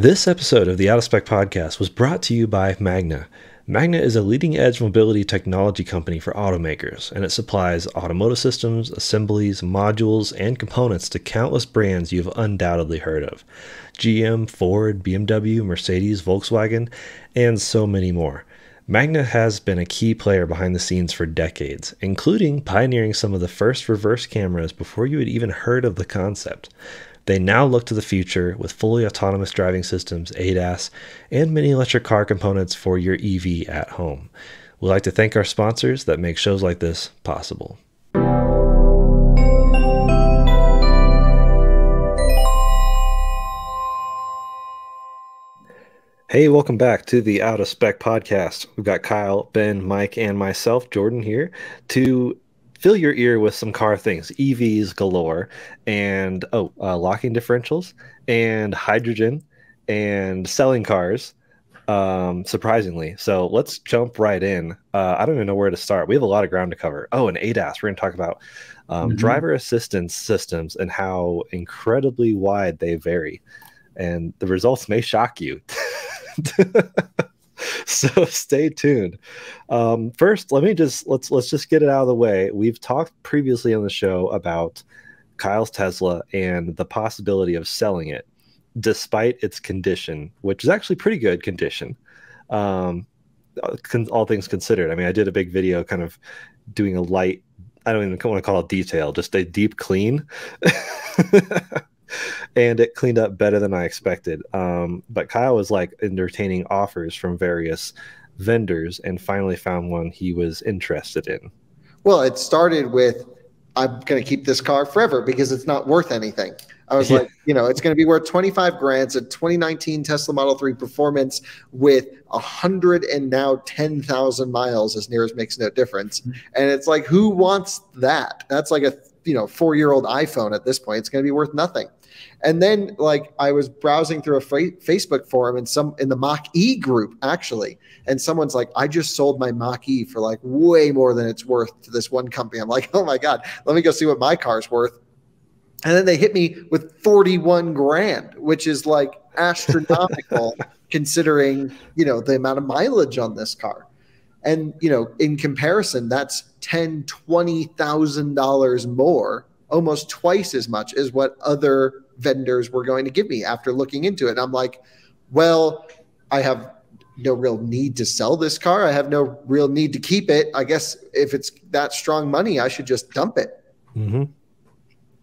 This episode of the Out of Spec podcast was brought to you by Magna. Magna is a leading edge mobility technology company for automakers, and it supplies automotive systems, assemblies, modules, and components to countless brands you've undoubtedly heard of GM, Ford, BMW, Mercedes, Volkswagen, and so many more. Magna has been a key player behind the scenes for decades, including pioneering some of the first reverse cameras before you had even heard of the concept. They now look to the future with fully autonomous driving systems, ADAS, and mini electric car components for your EV at home. We'd like to thank our sponsors that make shows like this possible. Hey, welcome back to the Out of Spec podcast. We've got Kyle, Ben, Mike, and myself, Jordan, here to fill your ear with some car things evs galore and oh uh, locking differentials and hydrogen and selling cars um, surprisingly. So let's jump right in. Uh, i don't even know where to start. We have a lot of ground to cover. Oh and adas. We're going to talk about um, mm-hmm. driver assistance systems and how incredibly wide they vary. And the results may shock you so stay tuned. Um, first, let me just let's let's just get it out of the way. We've talked previously on the show about Kyle's Tesla and the possibility of selling it, despite its condition, which is actually pretty good condition. Um, all things considered, I mean, I did a big video, kind of doing a light. I don't even want to call it detail, just a deep clean. and it cleaned up better than I expected. Um, but Kyle was like entertaining offers from various vendors and finally found one he was interested in. Well, it started with I'm going to keep this car forever because it's not worth anything. I was yeah. like, you know, it's going to be worth 25 grand. It's a 2019 Tesla Model 3 Performance with 100 and now 10,000 miles, as near as makes no difference. Mm-hmm. And it's like, who wants that? That's like a, you know, four year old iPhone at this point. It's going to be worth nothing. And then like I was browsing through a fa- Facebook forum and some in the Mach E group actually, and someone's like, I just sold my Mach E for like way more than it's worth to this one company. I'm like, oh my god, let me go see what my car's worth. And then they hit me with 41 grand, which is like astronomical considering, you know, the amount of mileage on this car. And, you know, in comparison, that's ten, twenty thousand dollars more, almost twice as much as what other vendors were going to give me after looking into it. And I'm like, well, I have no real need to sell this car. I have no real need to keep it. I guess if it's that strong money, I should just dump it. Mm-hmm.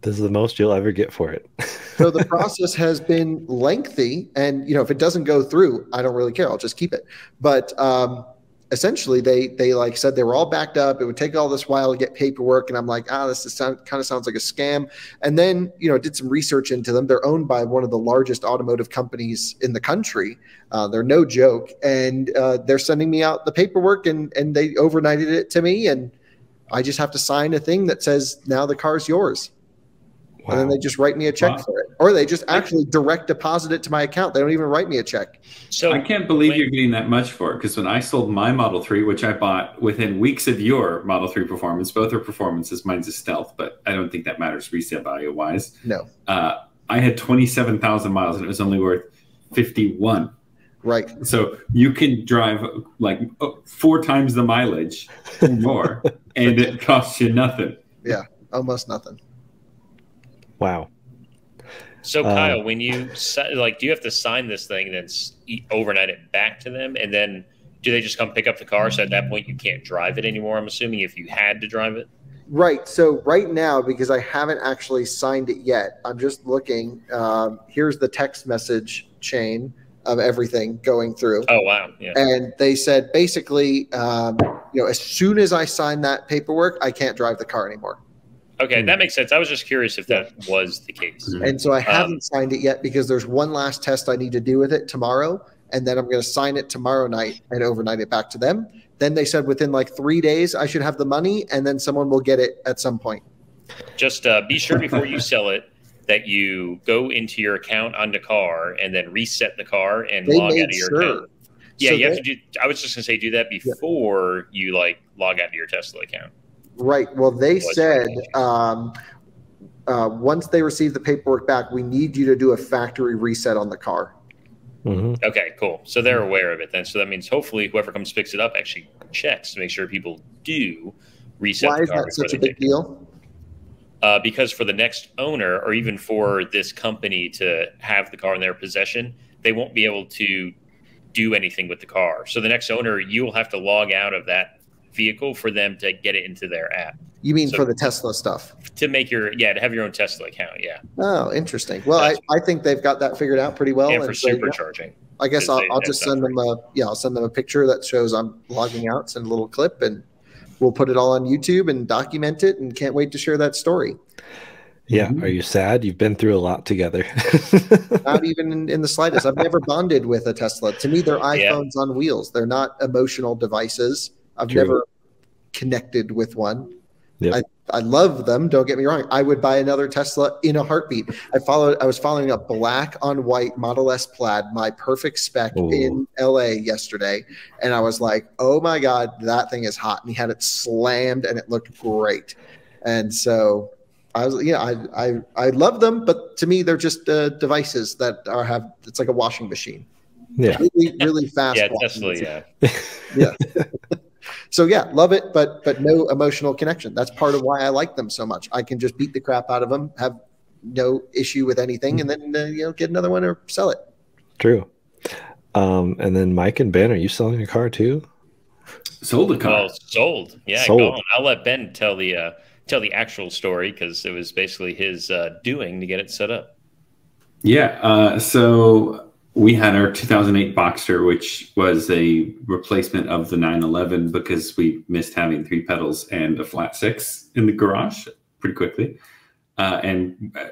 This is the most you'll ever get for it. so the process has been lengthy, and you know if it doesn't go through, I don't really care. I'll just keep it. But um, essentially they they like said they were all backed up it would take all this while to get paperwork and i'm like ah this is sound, kind of sounds like a scam and then you know did some research into them they're owned by one of the largest automotive companies in the country uh, they're no joke and uh, they're sending me out the paperwork and and they overnighted it to me and i just have to sign a thing that says now the car's yours Wow. And then they just write me a check wow. for it. Or they just actually direct deposit it to my account. They don't even write me a check. So I can't believe when, you're getting that much for it because when I sold my Model 3, which I bought within weeks of your Model 3 performance, both are performances, mine's a stealth, but I don't think that matters resale value wise. No. Uh, I had 27,000 miles and it was only worth 51. Right. So you can drive like four times the mileage or more and it costs you nothing. Yeah, almost nothing. Wow. So uh, Kyle, when you like, do you have to sign this thing and then overnight it back to them, and then do they just come pick up the car? So at that point, you can't drive it anymore. I'm assuming if you had to drive it. Right. So right now, because I haven't actually signed it yet, I'm just looking. Um, here's the text message chain of everything going through. Oh wow! Yeah. And they said basically, um, you know, as soon as I sign that paperwork, I can't drive the car anymore. Okay, that hmm. makes sense. I was just curious if that was the case. Hmm. And so I haven't um, signed it yet because there's one last test I need to do with it tomorrow. And then I'm going to sign it tomorrow night and overnight it back to them. Then they said within like three days, I should have the money and then someone will get it at some point. Just uh, be sure before you sell it that you go into your account on the car and then reset the car and they log out of your sure. account. Yeah, so you they, have to do. I was just going to say do that before yeah. you like log out of your Tesla account. Right. Well, they said um, uh, once they receive the paperwork back, we need you to do a factory reset on the car. Mm-hmm. Okay, cool. So they're aware of it then. So that means hopefully whoever comes picks it up actually checks to make sure people do reset. Why is that such a big deal? Uh, because for the next owner, or even for this company to have the car in their possession, they won't be able to do anything with the car. So the next owner, you will have to log out of that vehicle for them to get it into their app. You mean so for the Tesla stuff? To make your yeah, to have your own Tesla account, yeah. Oh, interesting. Well, I, I think they've got that figured out pretty well. And for supercharging. I guess I'll, I'll just send them a yeah, I'll send them a picture that shows I'm logging out, send a little clip, and we'll put it all on YouTube and document it. And can't wait to share that story. Yeah. Mm-hmm. Are you sad? You've been through a lot together. not even in, in, the slightest. I've never bonded with a Tesla. To me, they're iPhones yeah. on wheels. They're not emotional devices. I've True. never connected with one. Yep. I, I love them. Don't get me wrong. I would buy another Tesla in a heartbeat. I followed. I was following a black on white Model S Plaid, my perfect spec Ooh. in LA yesterday, and I was like, "Oh my god, that thing is hot!" And he had it slammed, and it looked great. And so I was, you know, I I I love them, but to me, they're just uh, devices that are have. It's like a washing machine. Yeah, really, really fast. yeah, Tesla. Yeah, yeah. So yeah, love it, but but no emotional connection. That's part of why I like them so much. I can just beat the crap out of them, have no issue with anything, and then uh, you know get another one or sell it. True. Um, and then Mike and Ben, are you selling a car too? Sold a car. Oh, sold. Yeah, sold. go. I'll let Ben tell the uh, tell the actual story because it was basically his uh, doing to get it set up. Yeah. Uh, so we had our 2008 Boxster, which was a replacement of the 911 because we missed having three pedals and a flat six in the garage pretty quickly. Uh, and uh,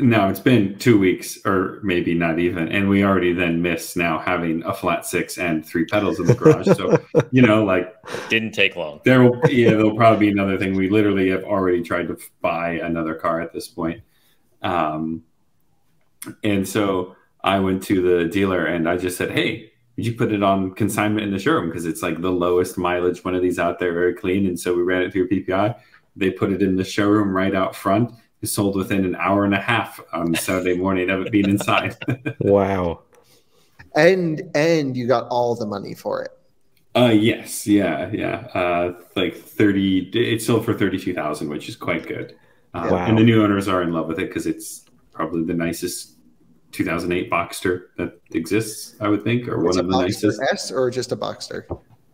now it's been two weeks or maybe not even. And we already then miss now having a flat six and three pedals in the garage. so, you know, like. Didn't take long. There will, yeah, there'll probably be another thing. We literally have already tried to buy another car at this point. Um, and so I went to the dealer and I just said, "Hey, would you put it on consignment in the showroom because it's like the lowest mileage one of these out there, very clean." And so we ran it through PPI. They put it in the showroom right out front. It sold within an hour and a half on Saturday morning of it being inside. wow. And and you got all the money for it. Uh yes, yeah, yeah. Uh like 30 it sold for 32,000, which is quite good. Uh, wow. and the new owners are in love with it because it's probably the nicest 2008 Boxster that exists, I would think, or one of the Boxster nicest. S or just a Boxster?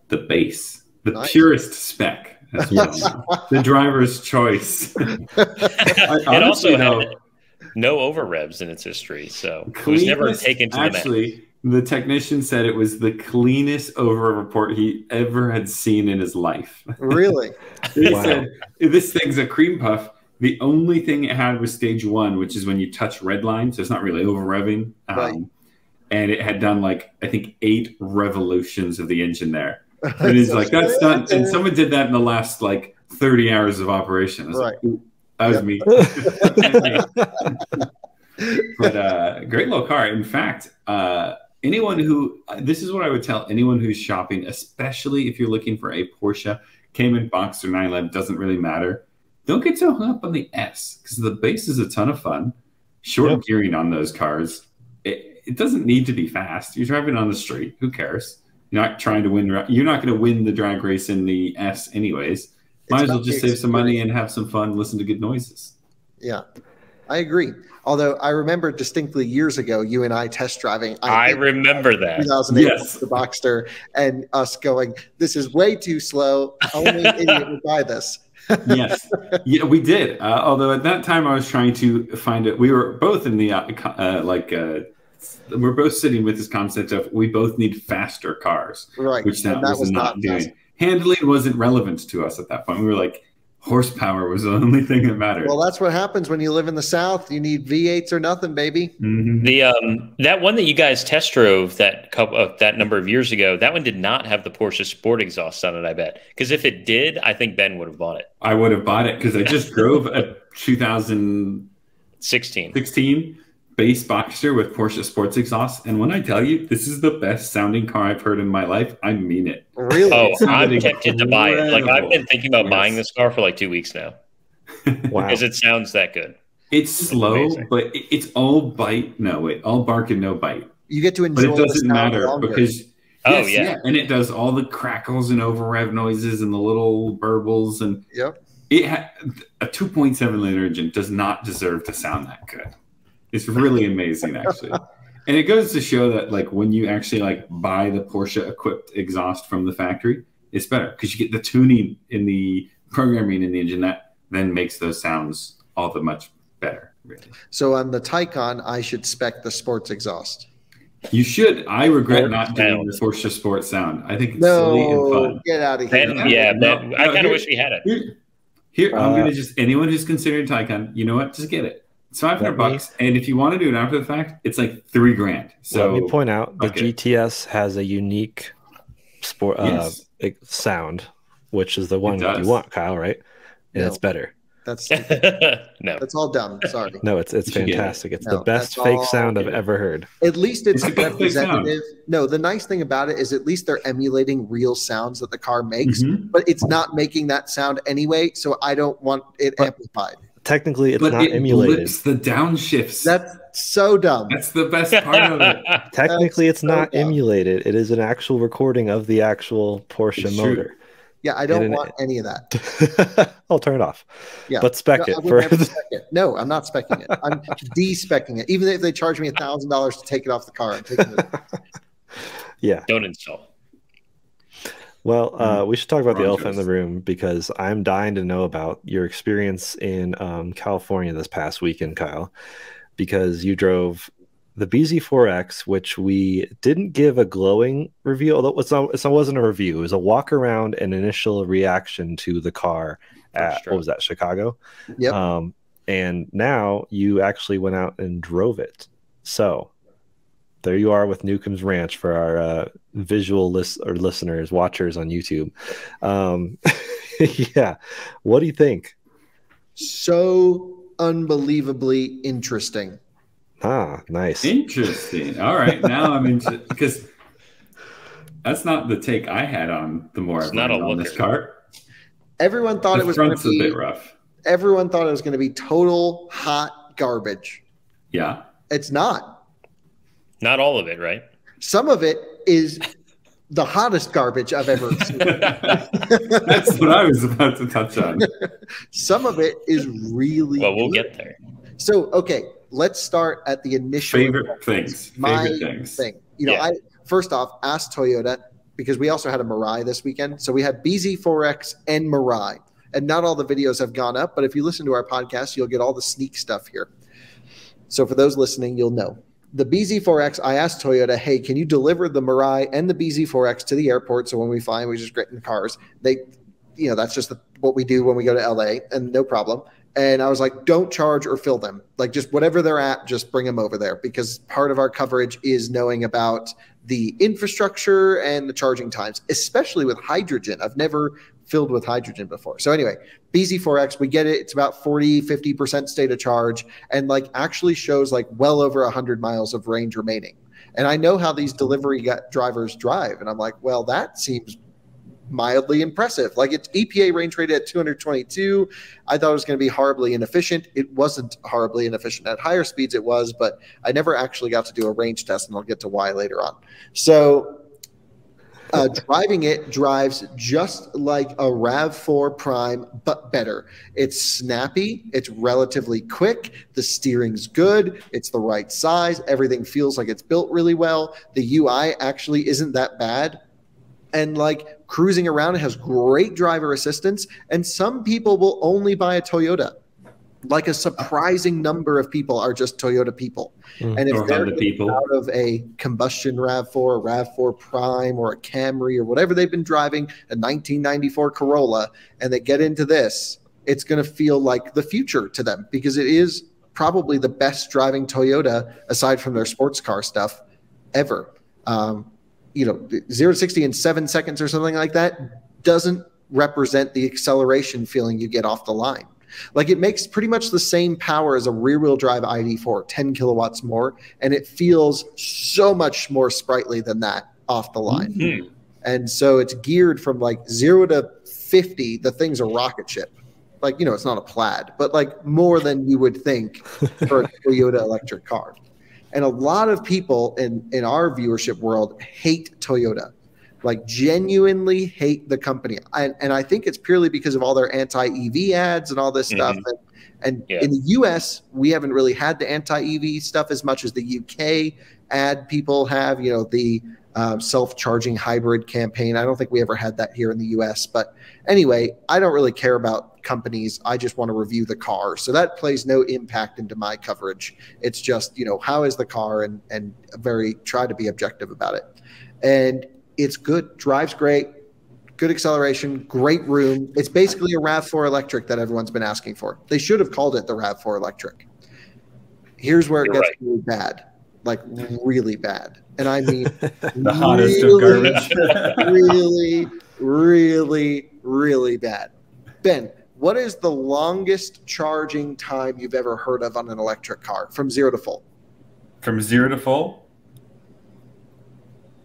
The base, the nice. purest spec. the driver's choice. I, it also had no over revs in its history, so it was never taken to actually, the The technician said it was the cleanest over report he ever had seen in his life. Really? he wow. said, "This thing's a cream puff." The only thing it had was stage one, which is when you touch red line, so it's not really over revving. Um, right. And it had done like I think eight revolutions of the engine there. And it's like that's not. And someone did that in the last like 30 hours of operation. right. Like, that was me. but uh, great little car. In fact, uh, anyone who this is what I would tell anyone who's shopping, especially if you're looking for a Porsche Cayman Boxster 911, doesn't really matter don't get so hung up on the S because the base is a ton of fun. Short yep. gearing on those cars. It, it, doesn't need to be fast. You're driving on the street. Who cares? You're not trying to win. You're not going to win the drag race in the S anyways. Might it's as well just save some money and have some fun. Listen to good noises. Yeah, I agree. Although I remember distinctly years ago, you and I test driving. I, I remember that 2008 yes. the Boxster, and us going, "This is way too slow. Only an idiot would buy this." Yes, yeah, we did. Uh, although at that time I was trying to find it. We were both in the uh, uh, like uh, we're both sitting with this concept of we both need faster cars, right? Which that, that was, was, not, not doing. Handling wasn't relevant to us at that point. We were like, horsepower was the only thing that mattered. Well, that's what happens when you live in the South. You need V8s or nothing, baby. Mm-hmm. The um, that one that you guys test drove that couple of that number of years ago, that one did not have the Porsche Sport exhaust on it. I bet because if it did, I think Ben would have bought it. I would have bought it because I just drove a 2016 16 base Boxster with Porsche sports exhaust. And when I tell you this is the best sounding car I've heard in my life, I mean it. Really? Oh, I'm tempted to buy it. Like I've been thinking about yes. buying this car for like two weeks now. wow. Because it sounds that good. It's slow, but it's all bite. No, wait, all bark and no bite. You get to enjoy. But it doesn't matter longer. because. Oh yes, yeah. yeah, and it does all the crackles and over rev noises and the little burbles and yep. It ha- a 2.7 liter engine does not deserve to sound that good. It's really amazing, actually. and it goes to show that like when you actually like buy the Porsche equipped exhaust from the factory, it's better because you get the tuning in the programming in the engine that then makes those sounds all the much better. Really. So on the Taycan, I should spec the sports exhaust. You should. I regret not doing the Porsche Sport sound. I think it's no, silly and fun. Get out of here. Ben, yeah, ben, no, I kind of wish we had it. Here, here uh, I'm gonna just anyone who's considering Taycan, you know what? Just get it. It's five hundred bucks, and if you want to do it after the fact, it's like three grand. So let me point out the GTS has a unique sport uh, yes. sound, which is the one you want, Kyle, right? And no. it's better. That's no. That's all dumb. Sorry. No, it's it's fantastic. It's no, the best fake all, sound I've ever heard. At least it's, it's representative. No, the nice thing about it is at least they're emulating real sounds that the car makes, mm-hmm. but it's not making that sound anyway. So I don't want it but amplified. Technically, it's but not it emulated. the downshifts. That's so dumb. That's the best part of it. Technically, That's it's so not dumb. emulated. It is an actual recording of the actual Porsche motor. Yeah, I don't want any of that. I'll turn it off. Yeah, but spec no, it for. Spec it. No, I'm not specking it. I'm de-specking it. Even if they charge me a thousand dollars to take it off the car, I'm taking it. yeah. Don't install. Well, uh, we should talk about the elephant in the room because I'm dying to know about your experience in um, California this past weekend, Kyle, because you drove the BZ4X, which we didn't give a glowing review, although it's not, it wasn't a review. It was a walk around and initial reaction to the car at, what was that, Chicago? Yep. Um, and now you actually went out and drove it. So there you are with Newcomb's Ranch for our uh, visual list or listeners, watchers on YouTube. Um, yeah. What do you think? So unbelievably interesting. Ah, nice. Interesting. All right, now I'm into because that's not the take I had on the more I've not on this cart. Everyone thought the it was front's be, a bit rough. Everyone thought it was going to be total hot garbage. Yeah, it's not. Not all of it, right? Some of it is the hottest garbage I've ever seen. That's what I was about to touch on. Some of it is really well. We'll good. get there. So, okay, let's start at the initial favorite things. My favorite things. thing. You know, yeah. I first off asked Toyota because we also had a Mirai this weekend. So we had BZ4X and Mirai. And not all the videos have gone up, but if you listen to our podcast, you'll get all the sneak stuff here. So for those listening, you'll know. The BZ4X, I asked Toyota, hey, can you deliver the Mirai and the BZ4X to the airport? So when we fly, we just get in the cars. They, you know, that's just the, what we do when we go to LA, and no problem. And I was like, don't charge or fill them. Like, just whatever they're at, just bring them over there because part of our coverage is knowing about the infrastructure and the charging times, especially with hydrogen. I've never filled with hydrogen before. So, anyway, BZ4X, we get it. It's about 40, 50% state of charge and like actually shows like well over 100 miles of range remaining. And I know how these delivery drivers drive. And I'm like, well, that seems mildly impressive. Like it's EPA range rated at 222. I thought it was going to be horribly inefficient. It wasn't horribly inefficient. At higher speeds, it was, but I never actually got to do a range test, and I'll get to why later on. So uh, driving it drives just like a RAV4 Prime, but better. It's snappy, it's relatively quick, the steering's good, it's the right size, everything feels like it's built really well. The UI actually isn't that bad and like cruising around. It has great driver assistance. And some people will only buy a Toyota. Like a surprising number of people are just Toyota people. Mm. And if they're the people. out of a combustion RAV4, a RAV4 Prime, or a Camry, or whatever they've been driving, a 1994 Corolla, and they get into this, it's going to feel like the future to them because it is probably the best driving Toyota aside from their sports car stuff ever. Um, you know, zero to 60 in seven seconds or something like that doesn't represent the acceleration feeling you get off the line. Like it makes pretty much the same power as a rear wheel drive ID4, 10 kilowatts more, and it feels so much more sprightly than that off the line. Mm-hmm. And so it's geared from like zero to 50, the thing's a rocket ship. Like, you know, it's not a plaid, but like more than you would think for a Toyota electric car. And a lot of people in, in our viewership world hate Toyota, like genuinely hate the company. And, and I think it's purely because of all their anti EV ads and all this mm-hmm. stuff. And, and yeah. in the US, we haven't really had the anti EV stuff as much as the UK ad people have, you know, the uh, self charging hybrid campaign. I don't think we ever had that here in the US. But anyway, I don't really care about companies. I just want to review the car. So that plays no impact into my coverage. It's just, you know, how is the car and, and very try to be objective about it. And it's good, drives great, good acceleration, great room. It's basically a RAV4 electric that everyone's been asking for. They should have called it the RAV4 electric. Here's where it You're gets right. really bad, like really bad. And I mean, the hottest of garbage. really, really, really bad. Ben, what is the longest charging time you've ever heard of on an electric car from zero to full? From zero to full?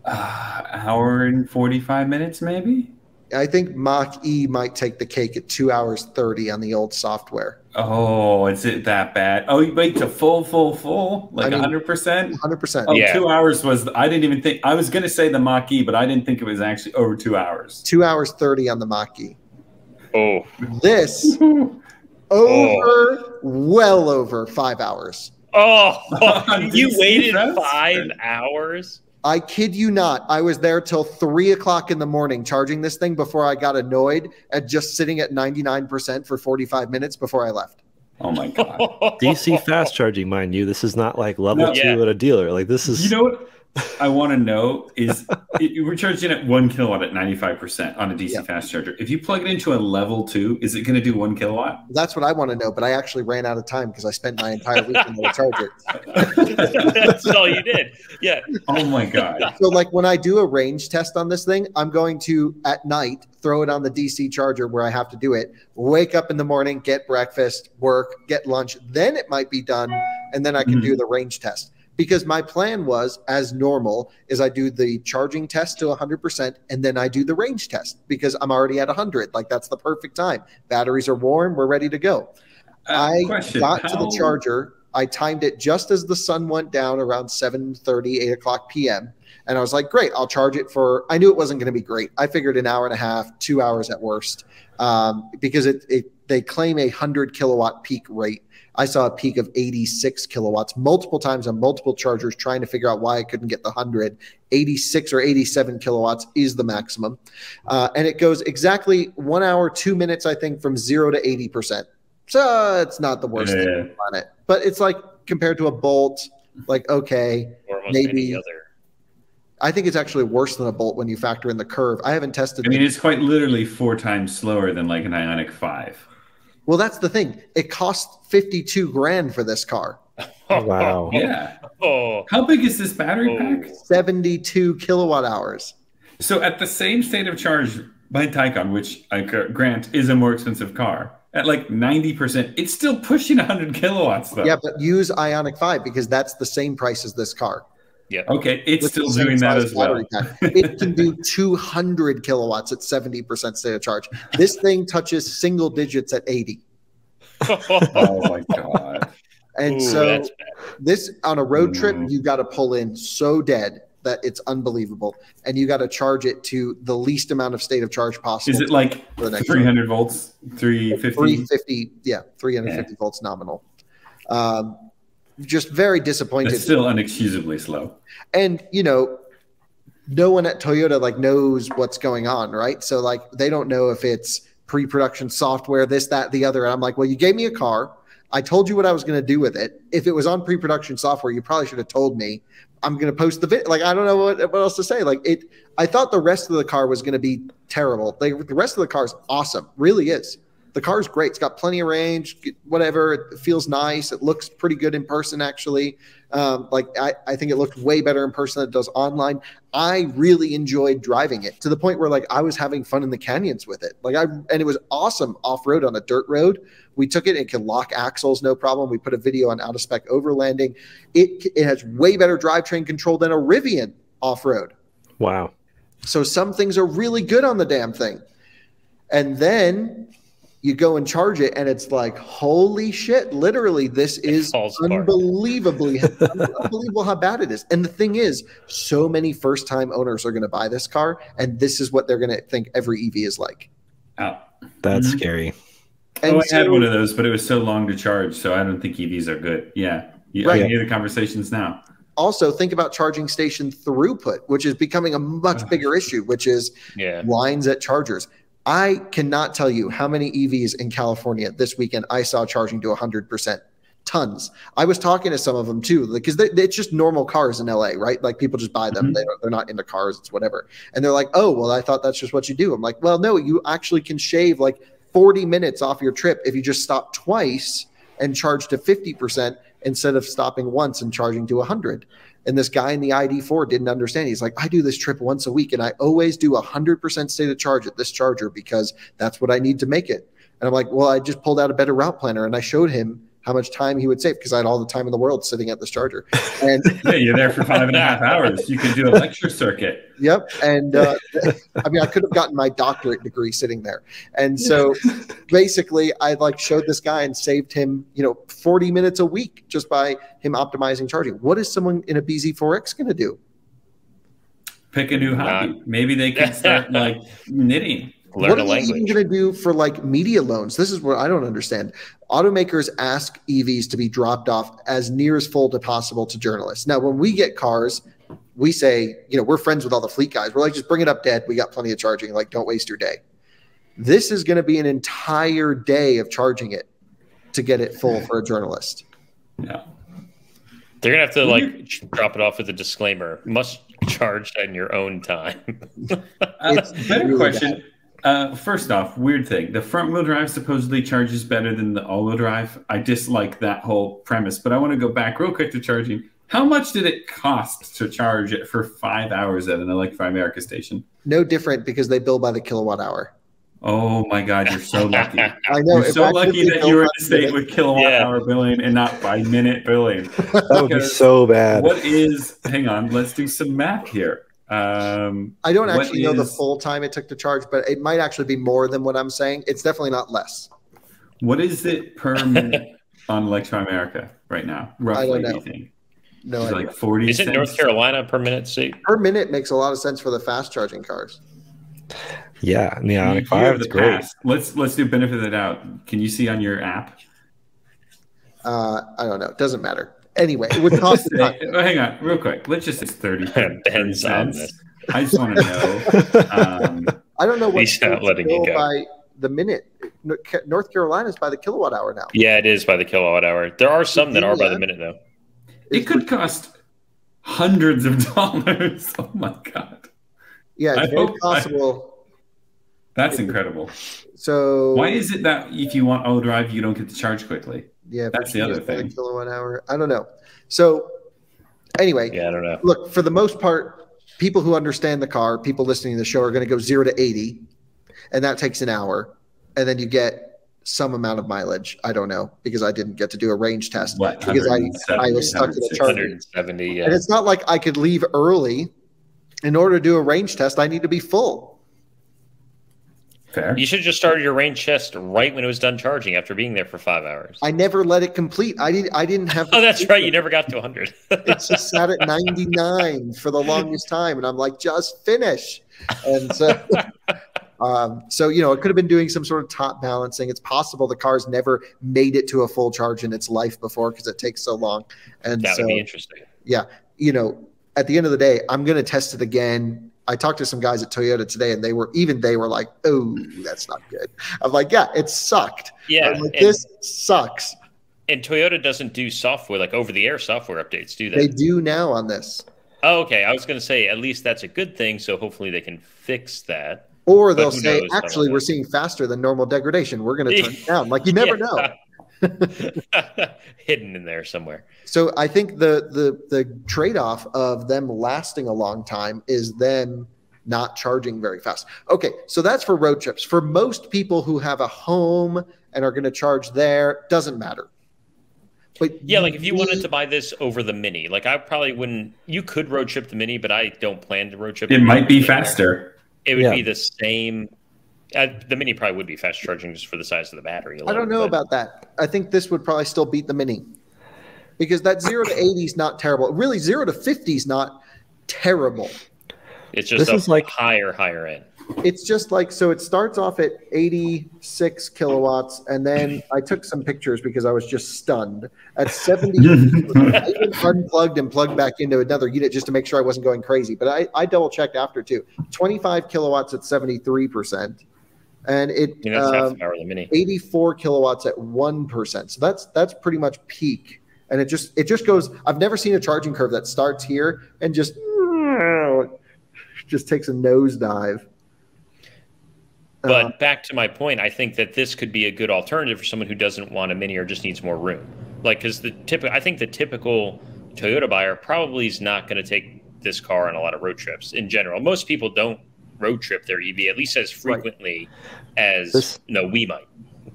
Uh, hour and 45 minutes, maybe? I think Mach E might take the cake at two hours 30 on the old software. Oh, is it that bad? Oh, you wait to full, full, full, like I mean, 100%? 100%. Oh, yeah. two hours was, I didn't even think, I was going to say the Mach E, but I didn't think it was actually over two hours. Two hours 30 on the Mach E. Oh. This, over, oh. well over five hours. Oh, you waited five hours? I kid you not. I was there till three o'clock in the morning charging this thing before I got annoyed at just sitting at 99% for 45 minutes before I left. Oh my God. DC fast charging, mind you. This is not like level no, two yeah. at a dealer. Like this is. You know what? I want to know is it, we're charging at one kilowatt at 95% on a DC yep. fast charger. If you plug it into a level two, is it going to do one kilowatt? That's what I want to know, but I actually ran out of time because I spent my entire weekend on the charger. That's all you did. Yeah. Oh my God. So, like when I do a range test on this thing, I'm going to at night throw it on the DC charger where I have to do it, wake up in the morning, get breakfast, work, get lunch, then it might be done. And then I can mm-hmm. do the range test because my plan was as normal is I do the charging test to 100% and then I do the range test because I'm already at 100 like that's the perfect time. Batteries are warm we're ready to go. Uh, I question. got How... to the charger I timed it just as the sun went down around 7 30 8 o'clock p.m and I was like great I'll charge it for I knew it wasn't going to be great. I figured an hour and a half two hours at worst um, because it, it they claim a 100 kilowatt peak rate I saw a peak of 86 kilowatts multiple times on multiple chargers trying to figure out why I couldn't get the 100. 86 or 87 kilowatts is the maximum. Uh, and it goes exactly one hour, two minutes, I think, from zero to 80%. So it's not the worst yeah. thing on planet. But it's like compared to a Bolt, like, okay, maybe. I think it's actually worse than a Bolt when you factor in the curve. I haven't tested. I mean, it's quite literally four times slower than like an Ioniq 5. Well, that's the thing. It cost 52 grand for this car. Oh, wow. yeah. Oh. How big is this battery oh. pack? 72 kilowatt hours. So at the same state of charge by Taycan, which I grant is a more expensive car, at like 90%, it's still pushing 100 kilowatts though. Yeah, but use Ioniq 5 because that's the same price as this car. Yeah. Okay. It's still doing that as well. it can do 200 kilowatts at 70% state of charge. This thing touches single digits at 80. oh my God. And Ooh, so this on a road trip, mm. you got to pull in so dead that it's unbelievable. And you got to charge it to the least amount of state of charge possible. Is it like 300 volts, 350? 350, yeah, 350 yeah. volts nominal. Um, just very disappointed. It's still unexcusably slow. And you know, no one at Toyota like knows what's going on, right? So like they don't know if it's pre-production software, this, that, the other. And I'm like, well, you gave me a car. I told you what I was going to do with it. If it was on pre-production software, you probably should have told me. I'm going to post the video. Like I don't know what, what else to say. Like it, I thought the rest of the car was going to be terrible. Like, the rest of the car is awesome, really is the car's great. It's got plenty of range, whatever. It feels nice. It looks pretty good in person, actually. Um, like I, I think it looked way better in person than it does online. I really enjoyed driving it to the point where like I was having fun in the canyons with it. Like I and it was awesome off road on a dirt road. We took it. It can lock axles, no problem. We put a video on out of spec overlanding. It it has way better drivetrain control than a Rivian off road. Wow. So some things are really good on the damn thing. And then you go and charge it, and it's like, holy shit! Literally, this is unbelievably unbelievable how bad it is. And the thing is, so many first-time owners are going to buy this car, and this is what they're going to think every EV is like. Oh, that's mm-hmm. scary. And oh, I so, had one of those, but it was so long to charge, so I don't think EVs are good. Yeah, you, right. I hear the conversations now. Also, think about charging station throughput, which is becoming a much bigger issue, which is yeah. lines at chargers. I cannot tell you how many EVs in California this weekend I saw charging to 100%. Tons. I was talking to some of them too, because it's just normal cars in LA, right? Like people just buy them. Mm-hmm. They they're not into cars. It's whatever. And they're like, oh, well, I thought that's just what you do. I'm like, well, no, you actually can shave like 40 minutes off your trip if you just stop twice and charge to 50% instead of stopping once and charging to 100. And this guy in the ID4 didn't understand. He's like, I do this trip once a week and I always do a 100% state of charge at this charger because that's what I need to make it. And I'm like, well, I just pulled out a better route planner and I showed him how much time he would save because I had all the time in the world sitting at this charger. And yeah, you're there for five and a half hours. You can do a lecture circuit. Yep. And uh, I mean, I could have gotten my doctorate degree sitting there. And so basically, I like showed this guy and saved him, you know, 40 minutes a week just by him optimizing charging. What is someone in a BZ4X going to do? Pick a new hobby. Maybe they can start like knitting Learn what are they even going to do for like media loans? This is what I don't understand. Automakers ask EVs to be dropped off as near as full to possible to journalists. Now, when we get cars, we say, you know, we're friends with all the fleet guys. We're like, just bring it up dead. We got plenty of charging. Like, don't waste your day. This is going to be an entire day of charging it to get it full for a journalist. Yeah. They're gonna have to like drop it off with a disclaimer. Must charge in your own time. uh, better really question. Bad. Uh, first off, weird thing. The front wheel drive supposedly charges better than the all wheel drive. I dislike that whole premise, but I want to go back real quick to charging. How much did it cost to charge it for five hours at an Electrify America station? No different because they bill by the kilowatt hour. Oh my God, you're so lucky. I know. You're so lucky that you're in the state with kilowatt yeah. hour billing and not by minute billing. that would be so bad. What is, hang on, let's do some math here. Um, I don't actually know the full time it took to charge, but it might actually be more than what I'm saying. It's definitely not less. What is it per minute on Electrify America right now? Roughly, do you think? No, is like forty. Is it North Carolina per minute? See, per minute makes a lot of sense for the fast charging cars. Yeah, the Ioniq Five is great. Past. Let's let's do benefit of the doubt. Can you see on your app? Uh, I don't know. It doesn't matter. Anyway, it would cost. say, hang on, real quick. Let's just say thirty. Ben's on this. I just want to know. Um, I don't know what he's not letting you go by the minute. North Carolina is by the kilowatt hour now. Yeah, it is by the kilowatt hour. There are some that are by the minute though. It could cost hundreds of dollars. Oh my god. Yeah, it's very possible. I, that's incredible. So why is it that if you want all drive, you don't get to charge quickly? Yeah, that's the other thing. Kilowatt hour. I don't know. So anyway, yeah, I don't know. Look, for the most part, people who understand the car, people listening to the show, are going to go zero to eighty, and that takes an hour, and then you get some amount of mileage. I don't know because I didn't get to do a range test what, because I I was stuck to the chart. Yeah. And it's not like I could leave early. In order to do a range test, I need to be full. Fair. You should have just started your range chest right when it was done charging after being there for five hours. I never let it complete. I didn't. I didn't have. oh, that's right. You never got to 100. it just sat at 99 for the longest time, and I'm like, just finish. And so, um, so you know, it could have been doing some sort of top balancing. It's possible the car's never made it to a full charge in its life before because it takes so long. And that so, would be interesting. Yeah, you know, at the end of the day, I'm going to test it again I talked to some guys at Toyota today, and they were even they were like, "Oh, that's not good." I'm like, "Yeah, it sucked." Yeah, like, this sucks. And Toyota doesn't do software like over-the-air software updates, do they? They do now on this. Oh, okay. I was going to say at least that's a good thing. So hopefully they can fix that. Or they'll say, knows, actually, we're seeing faster than normal degradation. We're going to turn it down. Like you never know. hidden in there somewhere. So I think the the the trade off of them lasting a long time is them not charging very fast. Okay, so that's for road trips. For most people who have a home and are going to charge there, doesn't matter. But yeah, like if you wanted to buy this over the mini, like I probably wouldn't. You could road trip the mini, but I don't plan to road trip. It might be faster. It would yeah. be the same Uh, the Mini probably would be fast charging just for the size of the battery. Alone, I don't know but... about that. I think this would probably still beat the Mini because that zero to eighty is not terrible. Really, zero to fifty is not terrible. It's just this is like higher, higher end. It's just like so. It starts off at 86 kilowatts, and then I took some pictures because I was just stunned. At 70, I even unplugged and plugged back into another unit just to make sure I wasn't going crazy. But I, I double checked after too. 25 kilowatts at 73 percent and it you know, um, power, 84 kilowatts at 1% so that's that's pretty much peak. And it just it just goes i've never seen a charging curve that starts here and just just takes a nosedive. But uh, back to my point i think that this could be a good alternative for someone who doesn't want a mini or just needs more room. Like because the typical i think the typical toyota buyer probably is not going to take this car on a lot of road trips in general. Most people don't road trip their EV at least as frequently right. as this, no we might.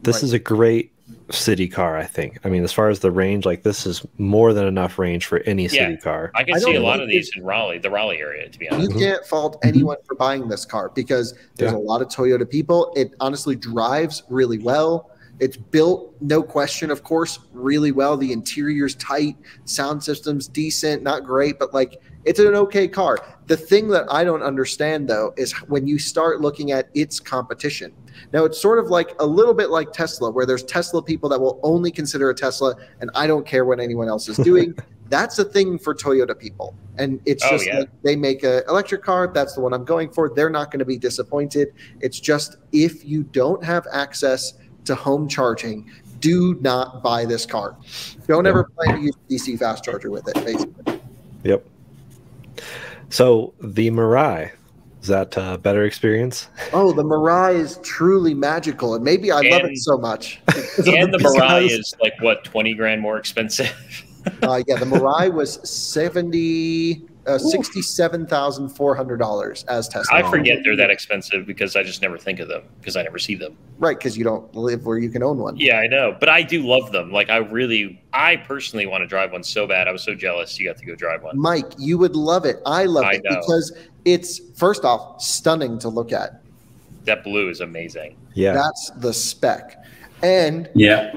This right. is a great city car, I think. I mean, as far as the range, like this is more than enough range for any city yeah, car. I can I see a lot of these in Raleigh, the Raleigh area, to be honest. You can't fault mm-hmm. anyone for buying this car because there's yeah. a lot of Toyota people. It honestly drives really well. It's built, no question, of course, really well. The interior's tight, sound system's decent, not great, but like it's an okay car. The thing that I don't understand though is when you start looking at its competition. Now it's sort of like a little bit like Tesla, where there's Tesla people that will only consider a Tesla, and I don't care what anyone else is doing. that's a thing for Toyota people. And it's oh, just yeah. like they make an electric car. That's the one I'm going for. They're not going to be disappointed. It's just if you don't have access to home charging, do not buy this car. Don't ever plan to use a DC fast charger with it, basically. Yep. So the Mirai, is that a better experience? Oh, the Mirai is truly magical, and maybe I and, love it so much. And the Mirai is like what twenty grand more expensive. uh, yeah, the Mirai was seventy uh, sixty-seven thousand four hundred dollars as Tesla. I forget they're that expensive because I just never think of them because I never see them. Right, because you don't live where you can own one. Yeah, I know, but I do love them. Like I really, I personally want to drive one so bad. I was so jealous you got to go drive one. Mike, you would love it. I love I it know. because it's first off stunning to look at. That blue is amazing. Yeah, that's the spec, and yeah.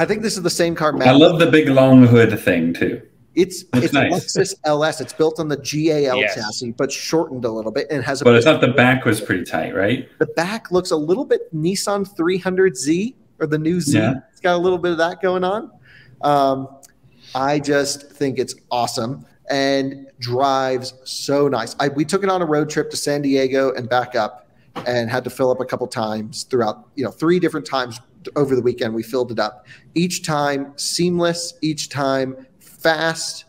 I think this is the same car. Matt I love the big long hood thing too. It's That's it's nice. Lexus LS. It's built on the GAL yes. chassis, but shortened a little bit and has. A but I thought the back was pretty tight, right? The back looks a little bit Nissan 300Z or the new Z. Yeah. It's got a little bit of that going on. Um, I just think it's awesome and drives so nice. I, we took it on a road trip to San Diego and back up, and had to fill up a couple times throughout. You know, three different times over the weekend. We filled it up. Each time seamless. Each time fast,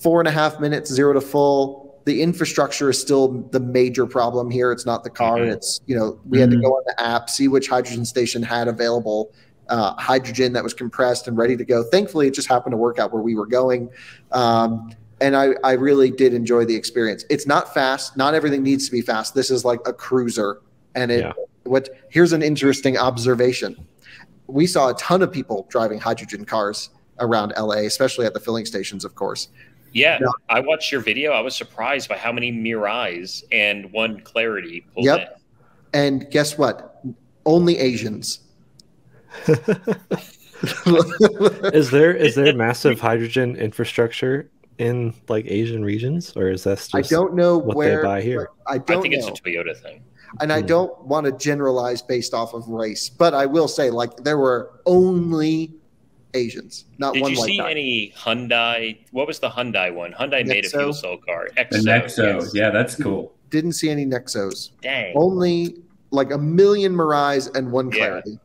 four and a half minutes, zero to full. The infrastructure is still the major problem here. It's not the car. Mm-hmm. It's, you know, we mm-hmm. had to mm-hmm. go on the app, see which hydrogen station had available uh, hydrogen that was compressed and ready to go. Thankfully, it just happened to work out where we were going. Um, and I, I really did enjoy the experience. It's not fast. Not everything needs to be fast. This is like a cruiser. And it, yeah. what, here's an interesting observation. We saw a ton of people driving hydrogen cars around LA, especially at the filling stations, of course. Yeah, now, I watched your video. I was surprised by how many Mirais and one Clarity pulled yep. in. And guess what? Only Asians. is there is there massive hydrogen infrastructure in like Asian regions, or is that just I don't know what where, they buy here? I don't. I think know. it's a Toyota thing. And I hmm. don't want to generalize based off of race, but I will say, like, there were only Asians. Not Did one. Did you see any Hyundai? What was the Hyundai one? Hyundai Nexo? made a fuel cell car. Exo, the Nexo, yes. yeah, that's cool. Didn't see any Nexos. Dang. Only like a million Mirais and one Clarity. Yeah.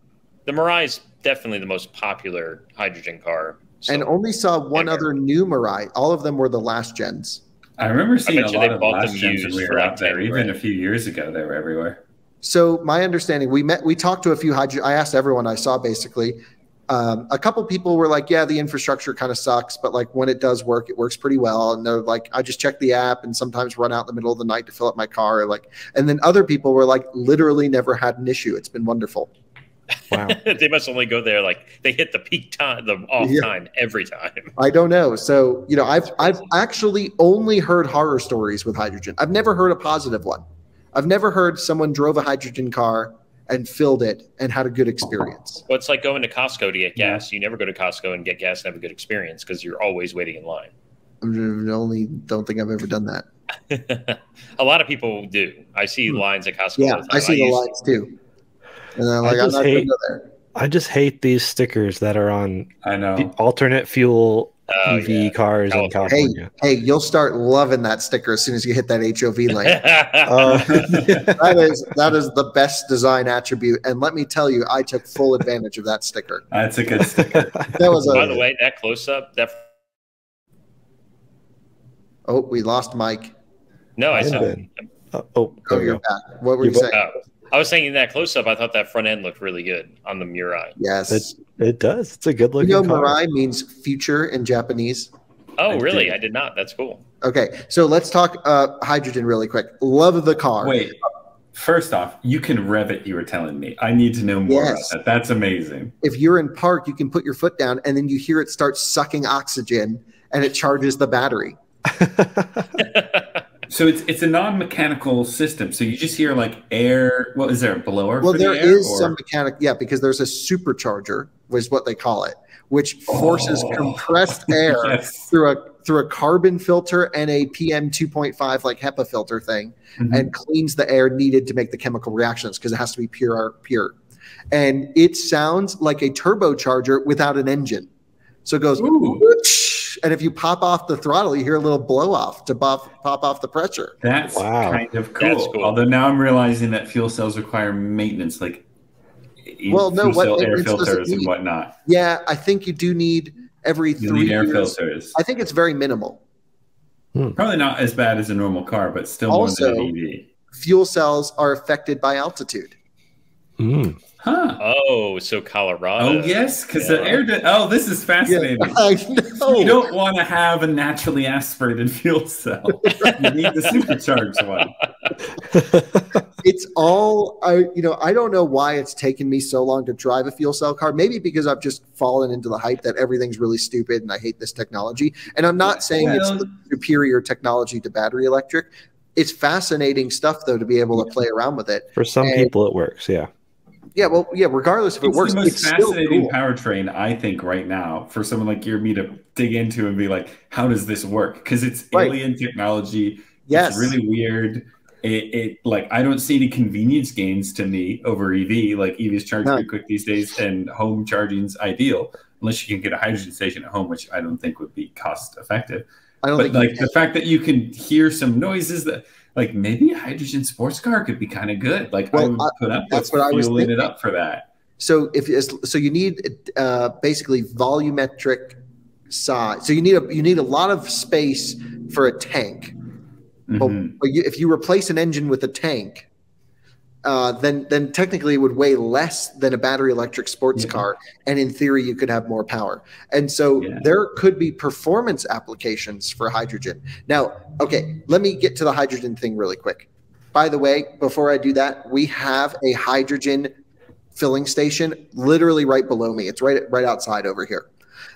The Mirai is definitely the most popular hydrogen car. So. And only saw one ever. other new Mirai. All of them were the last gens. I remember seeing I a lot of last gens when we were out there. Even a few years ago, they were everywhere. So my understanding, we met, we talked to a few hydrogen. I asked everyone I saw basically um, a couple people were like, yeah, the infrastructure kind of sucks, but like when it does work, it works pretty well. And they're like, I just check the app and sometimes run out in the middle of the night to fill up my car. Like, and then other people were like, literally never had an issue. It's been wonderful. Wow. they must only go there like they hit the peak time, the off yeah. time every time. I don't know. So, you know, I've I've actually only heard horror stories with hydrogen. I've never heard a positive one. I've never heard someone drove a hydrogen car and filled it and had a good experience. Well, it's like going to Costco to get gas. You never go to Costco and get gas and have a good experience because you're always waiting in line. I only don't think I've ever done that. a lot of people do. I see hmm. lines at Costco. Yeah, I see I the lines too. And then like, I just hate, I just hate these stickers that are on I know alternate fuel oh, EV yeah. cars California. in California. Hey, hey, you'll start loving that sticker as soon as you hit that HOV lane. uh, that is that is the best design attribute, and let me tell you, I took full advantage of that sticker. That's a good sticker. that was. A, By the way, that close up, that. Oh, we lost Mike. No, I said. Uh, oh, oh, you're back. What were you, you saying? Oh. I was saying in that close up, I thought that front end looked really good on the Mirai. Yes, it, it does. It's a good looking. You know, car. Mirai means future in Japanese. Oh, I really? Did. I did not. That's cool. Okay, so let's talk uh, hydrogen really quick. Love the car. Wait, first off, you can rev it. You were telling me. I need to know more yes. about that. That's amazing. If you're in park, you can put your foot down, and then you hear it start sucking oxygen, and it charges the battery. So it's it's a non-mechanical system. So you just hear like air. Well, is there a blower? Well, there the is or? some mechanic. Yeah, because there's a supercharger, was what they call it, which forces oh. compressed air yes. through a through a carbon filter and a PM 2.5 like HEPA filter thing, mm-hmm. and cleans the air needed to make the chemical reactions because it has to be pure pure. And it sounds like a turbocharger without an engine. So it goes. Whoosh, and if you pop off the throttle, you hear a little blow off to pop pop off the pressure. That's wow. kind of cool. cool. Although now I'm realizing that fuel cells require maintenance, like well, no, what air filters and whatnot. Yeah, I think you do need every you three need air years. filters. I think it's very minimal. Hmm. Probably not as bad as a normal car, but still also, more than an EV. Fuel cells are affected by altitude. Hmm. Huh. Oh, so Colorado. Oh, yes, because yeah. the air. oh, this is fascinating. Yeah, I know. You don't want to have a naturally aspirated fuel cell. you need the supercharged one. it's all I. You know, I don't know why it's taken me so long to drive a fuel cell car. Maybe because I've just fallen into the hype that everything's really stupid and I hate this technology. And I'm not saying well, it's the superior technology to battery electric. It's fascinating stuff, though, to be able to play around with it. For some and, people, it works. Yeah yeah, well, yeah. Regardless if it it's works, the most it's fascinating cool. powertrain I think right now for someone like you or me to dig into and be like, how does this work? Because it's right. alien technology. Yes, it's really weird. It, it, like I don't see any convenience gains to me over EV. Like EVs charge no. pretty quick these days, and home charging's ideal unless you can get a hydrogen station at home, which I don't think would be cost effective. I don't but like the fact that you can hear some noises that like maybe a hydrogen sports car could be kind of good. Like well, I would put up that's what I was thinking. it up for that. So if so, you need uh, basically volumetric size. So you need a you need a lot of space for a tank. Mm-hmm. But, but you, if you replace an engine with a tank, uh, then then technically it would weigh less than a battery electric sports yeah. car, and in theory you could have more power. And so yeah. there could be performance applications for hydrogen. Now, okay, let me get to the hydrogen thing really quick. By the way, before I do that, we have a hydrogen filling station literally right below me. It's right right outside over here.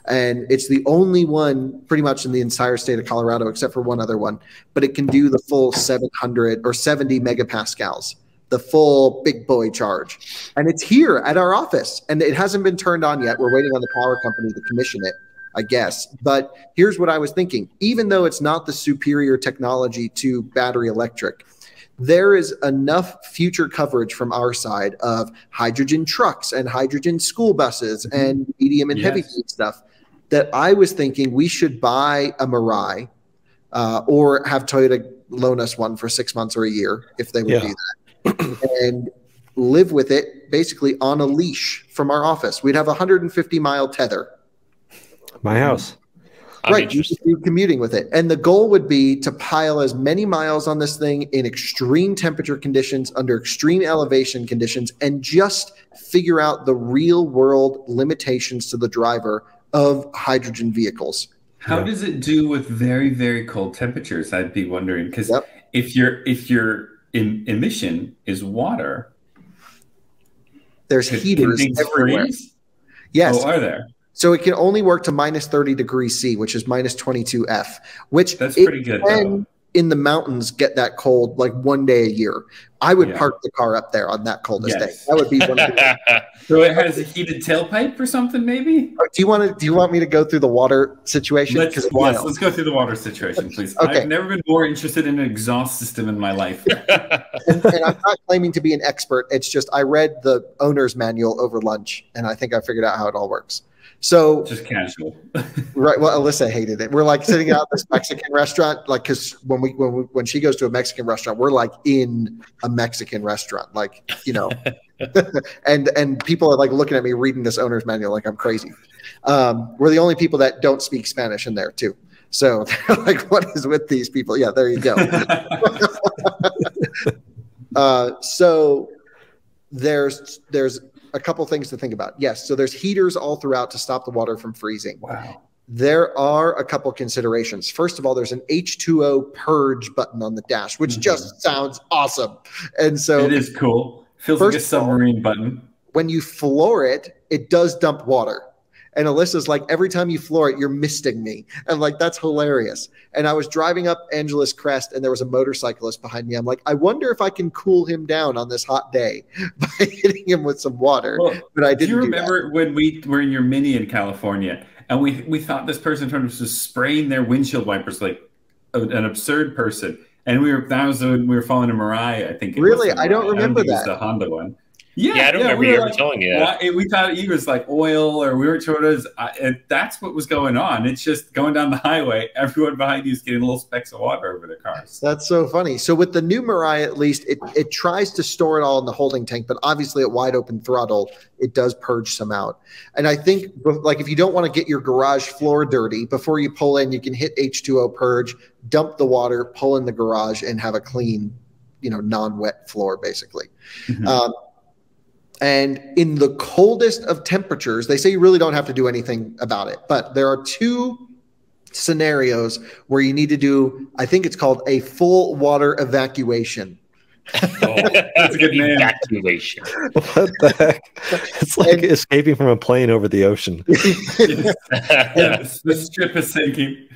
And it's the only one pretty much in the entire state of Colorado, except for one other one. But it can do the full 700 or 70 megapascals the full big boy charge. And it's here at our office and it hasn't been turned on yet. We're waiting on the power company to commission it, I guess. But here's what I was thinking even though it's not the superior technology to battery electric, there is enough future coverage from our side of hydrogen trucks and hydrogen school buses mm-hmm. and medium and yes. heavy stuff that I was thinking we should buy a Mirai uh, or have Toyota loan us one for six months or a year if they would yeah. do that and live with it basically on a leash from our office. We'd have a 150 mile tether. My house. I'm right, you should be commuting with it. And the goal would be to pile as many miles on this thing in extreme temperature conditions, under extreme elevation conditions, and just figure out the real world limitations to the driver of hydrogen vehicles. How yeah. does it do with very, very cold temperatures? I'd be wondering because yep. if you're if you're in, emission is water. There's heatings everywhere. Freeze? Yes. Oh, are there? So it can only work to minus 30 degrees C, which is minus 22 F, which that's pretty good. Can, in the mountains get that cold like one day a year. I would yeah. park the car up there on that coldest yes. day. That would be one. so it has a heated tailpipe or something, maybe. Oh, do you want to? Do you want me to go through the water situation? Let's, yes, let's go through the water situation, please. okay. I've never been more interested in an exhaust system in my life. and, and I'm not claiming to be an expert. It's just I read the owner's manual over lunch, and I think I figured out how it all works. So just casual, right? Well, Alyssa hated it. We're like sitting out this Mexican restaurant, like because when we when we, when she goes to a Mexican restaurant, we're like in a Mexican restaurant, like you know, and and people are like looking at me reading this owner's manual like I'm crazy. Um, we're the only people that don't speak Spanish in there too. So they're like, what is with these people? Yeah, there you go. uh, so there's there's a couple things to think about. Yes, so there's heaters all throughout to stop the water from freezing. Wow. There are a couple considerations. First of all, there's an H2O purge button on the dash, which mm-hmm. just sounds awesome. And so it is cool. Feels like a submarine all, button. When you floor it, it does dump water. And Alyssa's like, every time you floor it, you're misting me. And like, that's hilarious. And I was driving up Angeles Crest and there was a motorcyclist behind me. I'm like, I wonder if I can cool him down on this hot day by hitting him with some water. Well, but I didn't. Do you remember when we were in your mini in California and we, we thought this person was spraying their windshield wipers like an absurd person. And we were, that was when we were following a Mirai, I think. really? I don't remember I don't that. the Honda one. Yeah, yeah I don't yeah, remember we you ever like, telling you that. We thought he was like oil, or we were told us, and that's what was going on. It's just going down the highway. Everyone behind you is getting little specks of water over their cars. That's so funny. So with the new Mirai, at least it it tries to store it all in the holding tank, but obviously at wide open throttle, it does purge some out. And I think like if you don't want to get your garage floor dirty before you pull in, you can hit H2O purge, dump the water, pull in the garage, and have a clean, you know, non-wet floor basically. Mm-hmm. Um, and in the coldest of temperatures, they say you really don't have to do anything about it. But there are two scenarios where you need to do, I think it's called a full water evacuation. Oh, that's a good name. Evacuation. What the heck? It's like and, escaping from a plane over the ocean. yes, the ship is sinking.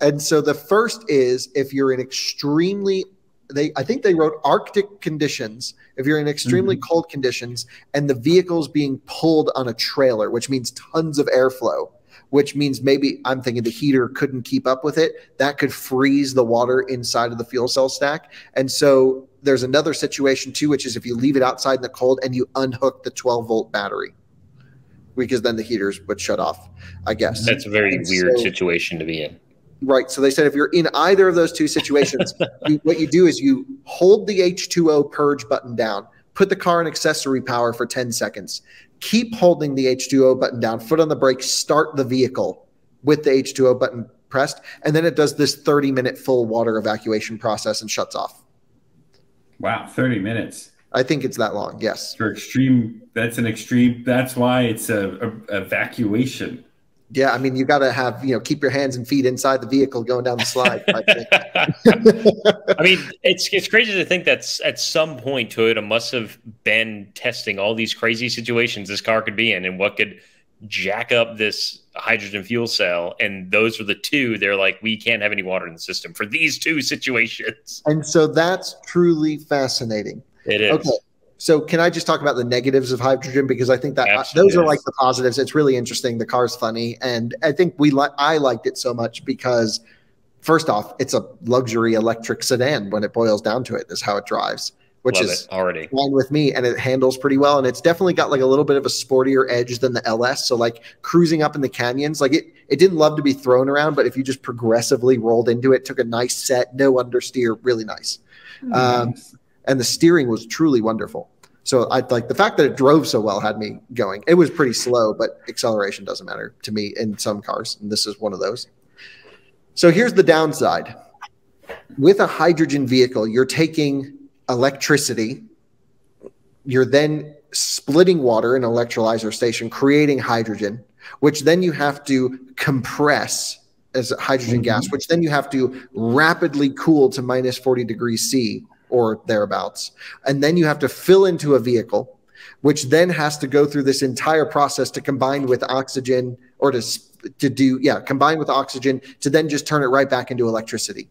And so the first is if you're in extremely they I think they wrote Arctic conditions. If you're in extremely mm-hmm. cold conditions and the vehicle's being pulled on a trailer, which means tons of airflow, which means maybe I'm thinking the heater couldn't keep up with it. That could freeze the water inside of the fuel cell stack. And so there's another situation too, which is if you leave it outside in the cold and you unhook the 12 volt battery, because then the heaters would shut off, I guess. That's a very and weird so, situation to be in. Right. So they said if you're in either of those two situations, you, what you do is you hold the H2O purge button down, put the car in accessory power for 10 seconds, keep holding the H2O button down, foot on the brake, start the vehicle with the H2O button pressed, and then it does this 30 minute full water evacuation process and shuts off. Wow, 30 minutes. I think it's that long. Yes. For extreme, that's an extreme. That's why it's a, a evacuation. Yeah, I mean, you got to have you know keep your hands and feet inside the vehicle going down the slide. I mean, it's it's crazy to think that at some point Toyota must have been testing all these crazy situations this car could be in and what could jack up this hydrogen fuel cell. And those were the two. They're like, we can't have any water in the system for these two situations. And so that's truly fascinating. It is. Okay. So can I just talk about the negatives of hydrogen because I think that Absolutely. those are like the positives. It's really interesting. The car's funny, and I think we like I liked it so much because first off, it's a luxury electric sedan when it boils down to it. Is how it drives, which Love is already fine with me, and it handles pretty well. And it's definitely got like a little bit of a sportier edge than the LS. So like cruising up in the canyons, like it it didn't love to be thrown around, but if you just progressively rolled into it, took a nice set, no understeer, really nice. Um, and the steering was truly wonderful. So I like the fact that it drove so well had me going. It was pretty slow, but acceleration doesn't matter to me in some cars, and this is one of those. So here's the downside. With a hydrogen vehicle, you're taking electricity, you're then splitting water in an electrolyzer station, creating hydrogen, which then you have to compress as hydrogen mm-hmm. gas, which then you have to rapidly cool to minus 40 degrees C or thereabouts. And then you have to fill into a vehicle, which then has to go through this entire process to combine with oxygen or to, to do, yeah, combine with oxygen to then just turn it right back into electricity.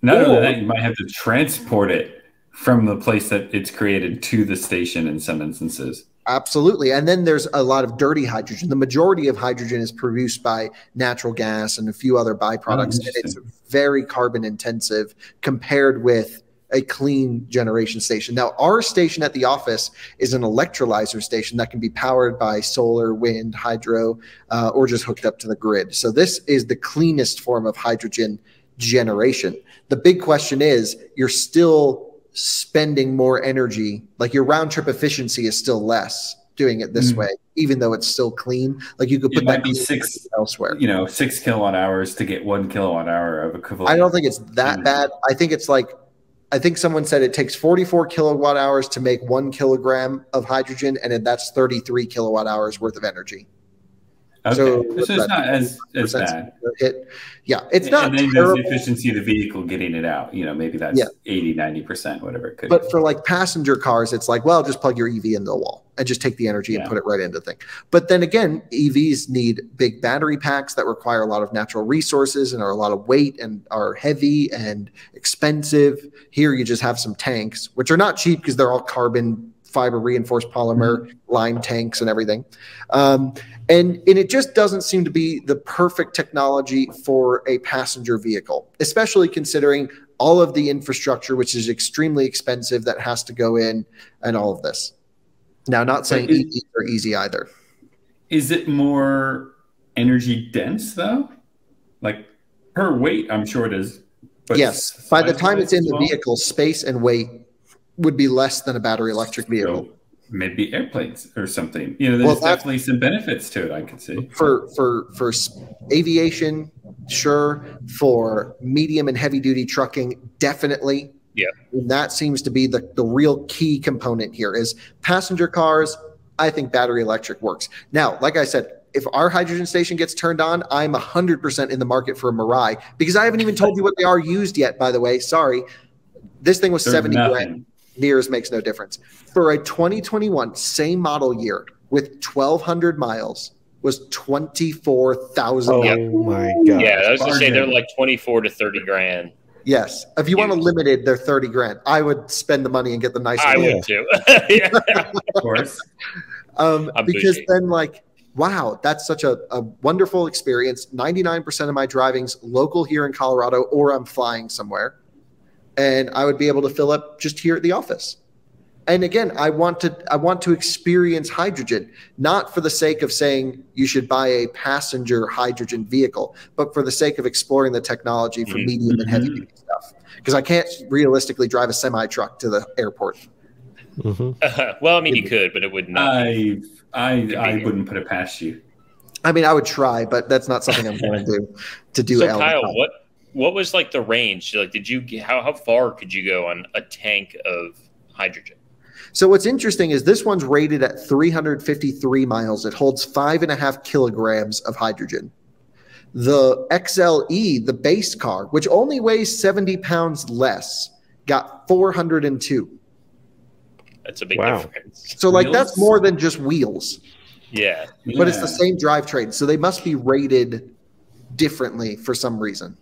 Not only that, you might have to transport it from the place that it's created to the station in some instances. Absolutely. And then there's a lot of dirty hydrogen. The majority of hydrogen is produced by natural gas and a few other byproducts. Oh, and it's very carbon intensive compared with a clean generation station. Now, our station at the office is an electrolyzer station that can be powered by solar, wind, hydro, uh, or just hooked up to the grid. So, this is the cleanest form of hydrogen generation. The big question is you're still spending more energy, like your round trip efficiency is still less doing it this mm. way, even though it's still clean. Like you could put that be six elsewhere. You know, six kilowatt hours to get one kilowatt hour of equivalent. I don't think it's that bad. I think it's like I think someone said it takes 44 kilowatt hours to make one kilogram of hydrogen, and that's 33 kilowatt hours worth of energy. Okay. So, so it's not as, as bad. It, yeah, it's not. And then terrible. there's the efficiency of the vehicle getting it out. You know, maybe that's yeah. 80, 90%, whatever it could be. But be. for like passenger cars, it's like, well, just plug your EV into the wall and just take the energy yeah. and put it right into the thing. But then again, EVs need big battery packs that require a lot of natural resources and are a lot of weight and are heavy and expensive. Here, you just have some tanks, which are not cheap because they're all carbon fiber reinforced polymer mm-hmm. line tanks and everything. Um, and, and it just doesn't seem to be the perfect technology for a passenger vehicle, especially considering all of the infrastructure, which is extremely expensive, that has to go in and all of this. Now, not saying is, EVs are easy either. Is it more energy dense though? Like per weight, I'm sure it is. yes. By the time it's in the vehicle, space and weight would be less than a battery electric vehicle. So maybe airplanes or something. You know, there's well, definitely some benefits to it. I could see for for for aviation, sure. For medium and heavy duty trucking, definitely. Yeah, and that seems to be the the real key component here. Is passenger cars. I think battery electric works. Now, like I said, if our hydrogen station gets turned on, I'm 100% in the market for a Mirai because I haven't even told you what they are used yet, by the way. Sorry. This thing was There's 70 nothing. grand. NIRS makes no difference. For a 2021 same model year with 1,200 miles was 24,000. Oh my god! Yeah, I was gonna say they're like 24 to 30 grand. Yes, if you want a limited, they're 30 grand. I would spend the money and get the nice. I would too. yeah. of course. Um, because bougie. then, like, wow, that's such a, a wonderful experience. 99% of my driving's local here in Colorado, or I'm flying somewhere and I would be able to fill up just here at the office. And again, I want to I want to experience hydrogen, not for the sake of saying you should buy a passenger hydrogen vehicle, but for the sake of exploring the technology for mm-hmm. medium and heavy duty stuff. Because I can't realistically drive a semi truck to the airport. Mm-hmm. Uh, well, I mean, you could, but it would not. I I, I wouldn't put it past you. I mean, I would try, but that's not something I'm going to do. To do. So, Kyle, what what was like the range? Like, did you how how far could you go on a tank of hydrogen? So what's interesting is this one's rated at 353 miles. It holds five and a half kilograms of hydrogen. The XLE, the base car, which only weighs 70 pounds less, got 402. That's a big wow. difference. So like that's more than just wheels. Yeah. But yeah. it's the same drivetrain. So they must be rated differently for some reason.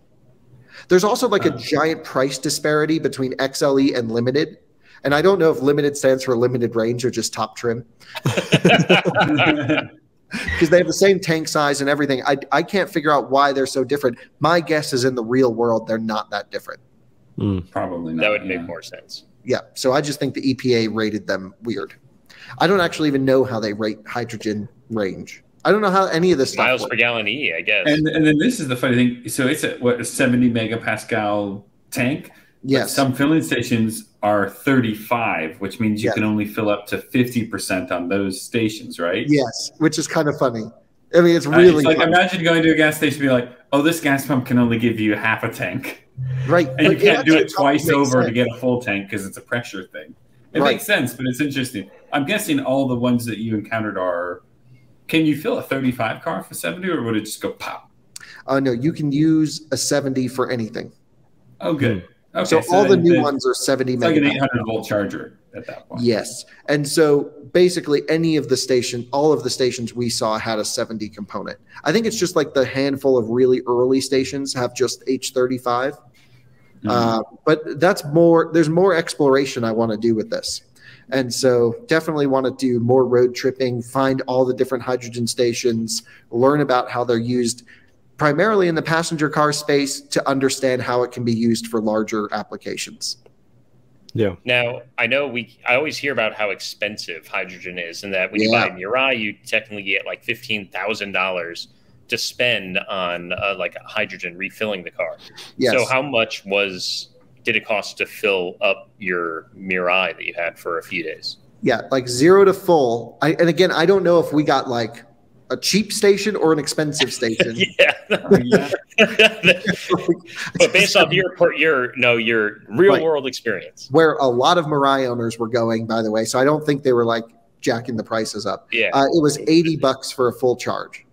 There's also like a uh. giant price disparity between XLE and limited. And I don't know if limited stands for limited range or just top trim. Because they have the same tank size and everything. I, I can't figure out why they're so different. My guess is in the real world, they're not that different. Mm. Probably not. That would yeah. make more sense. Yeah. So I just think the EPA rated them weird. I don't actually even know how they rate hydrogen range. I don't know how any of this stuff miles per gallon E, I guess. And and then this is the funny thing. So it's a what a seventy megapascal tank. Yes. Some filling stations are 35, which means you yes. can only fill up to 50% on those stations, right? Yes, which is kind of funny. I mean, it's really uh, it's like imagine going to a gas station and be like, oh, this gas pump can only give you half a tank. Right. And you can't do it twice over sense. to get a full tank because it's a pressure thing. It right. makes sense, but it's interesting. I'm guessing all the ones that you encountered are can you fill a 35 car for 70 or would it just go pop? Uh, no, you can use a 70 for anything. Oh, good. Okay, so, so all the new ones are 70 it's like an 800 volt charger at that point. Yes. And so basically any of the station, all of the stations we saw had a 70 component. I think it's just like the handful of really early stations have just H35. Mm-hmm. Uh, but that's more. There's more exploration I want to do with this. And so definitely want to do more road tripping, find all the different hydrogen stations, learn about how they're used primarily in the passenger car space to understand how it can be used for larger applications. Yeah. Now I know we. I always hear about how expensive hydrogen is, and that when yeah. you buy a Mirai, you technically get like fifteen thousand dollars to spend on uh, like hydrogen refilling the car. Yes. So how much was did it cost to fill up your Mirai that you had for a few days? Yeah, like zero to full. I, and again, I don't know if we got like a cheap station or an expensive station. yeah. but based off your your no your real right. world experience, where a lot of Mirai owners were going, by the way, so I don't think they were like jacking the prices up. Yeah, uh, it was eighty bucks for a full charge.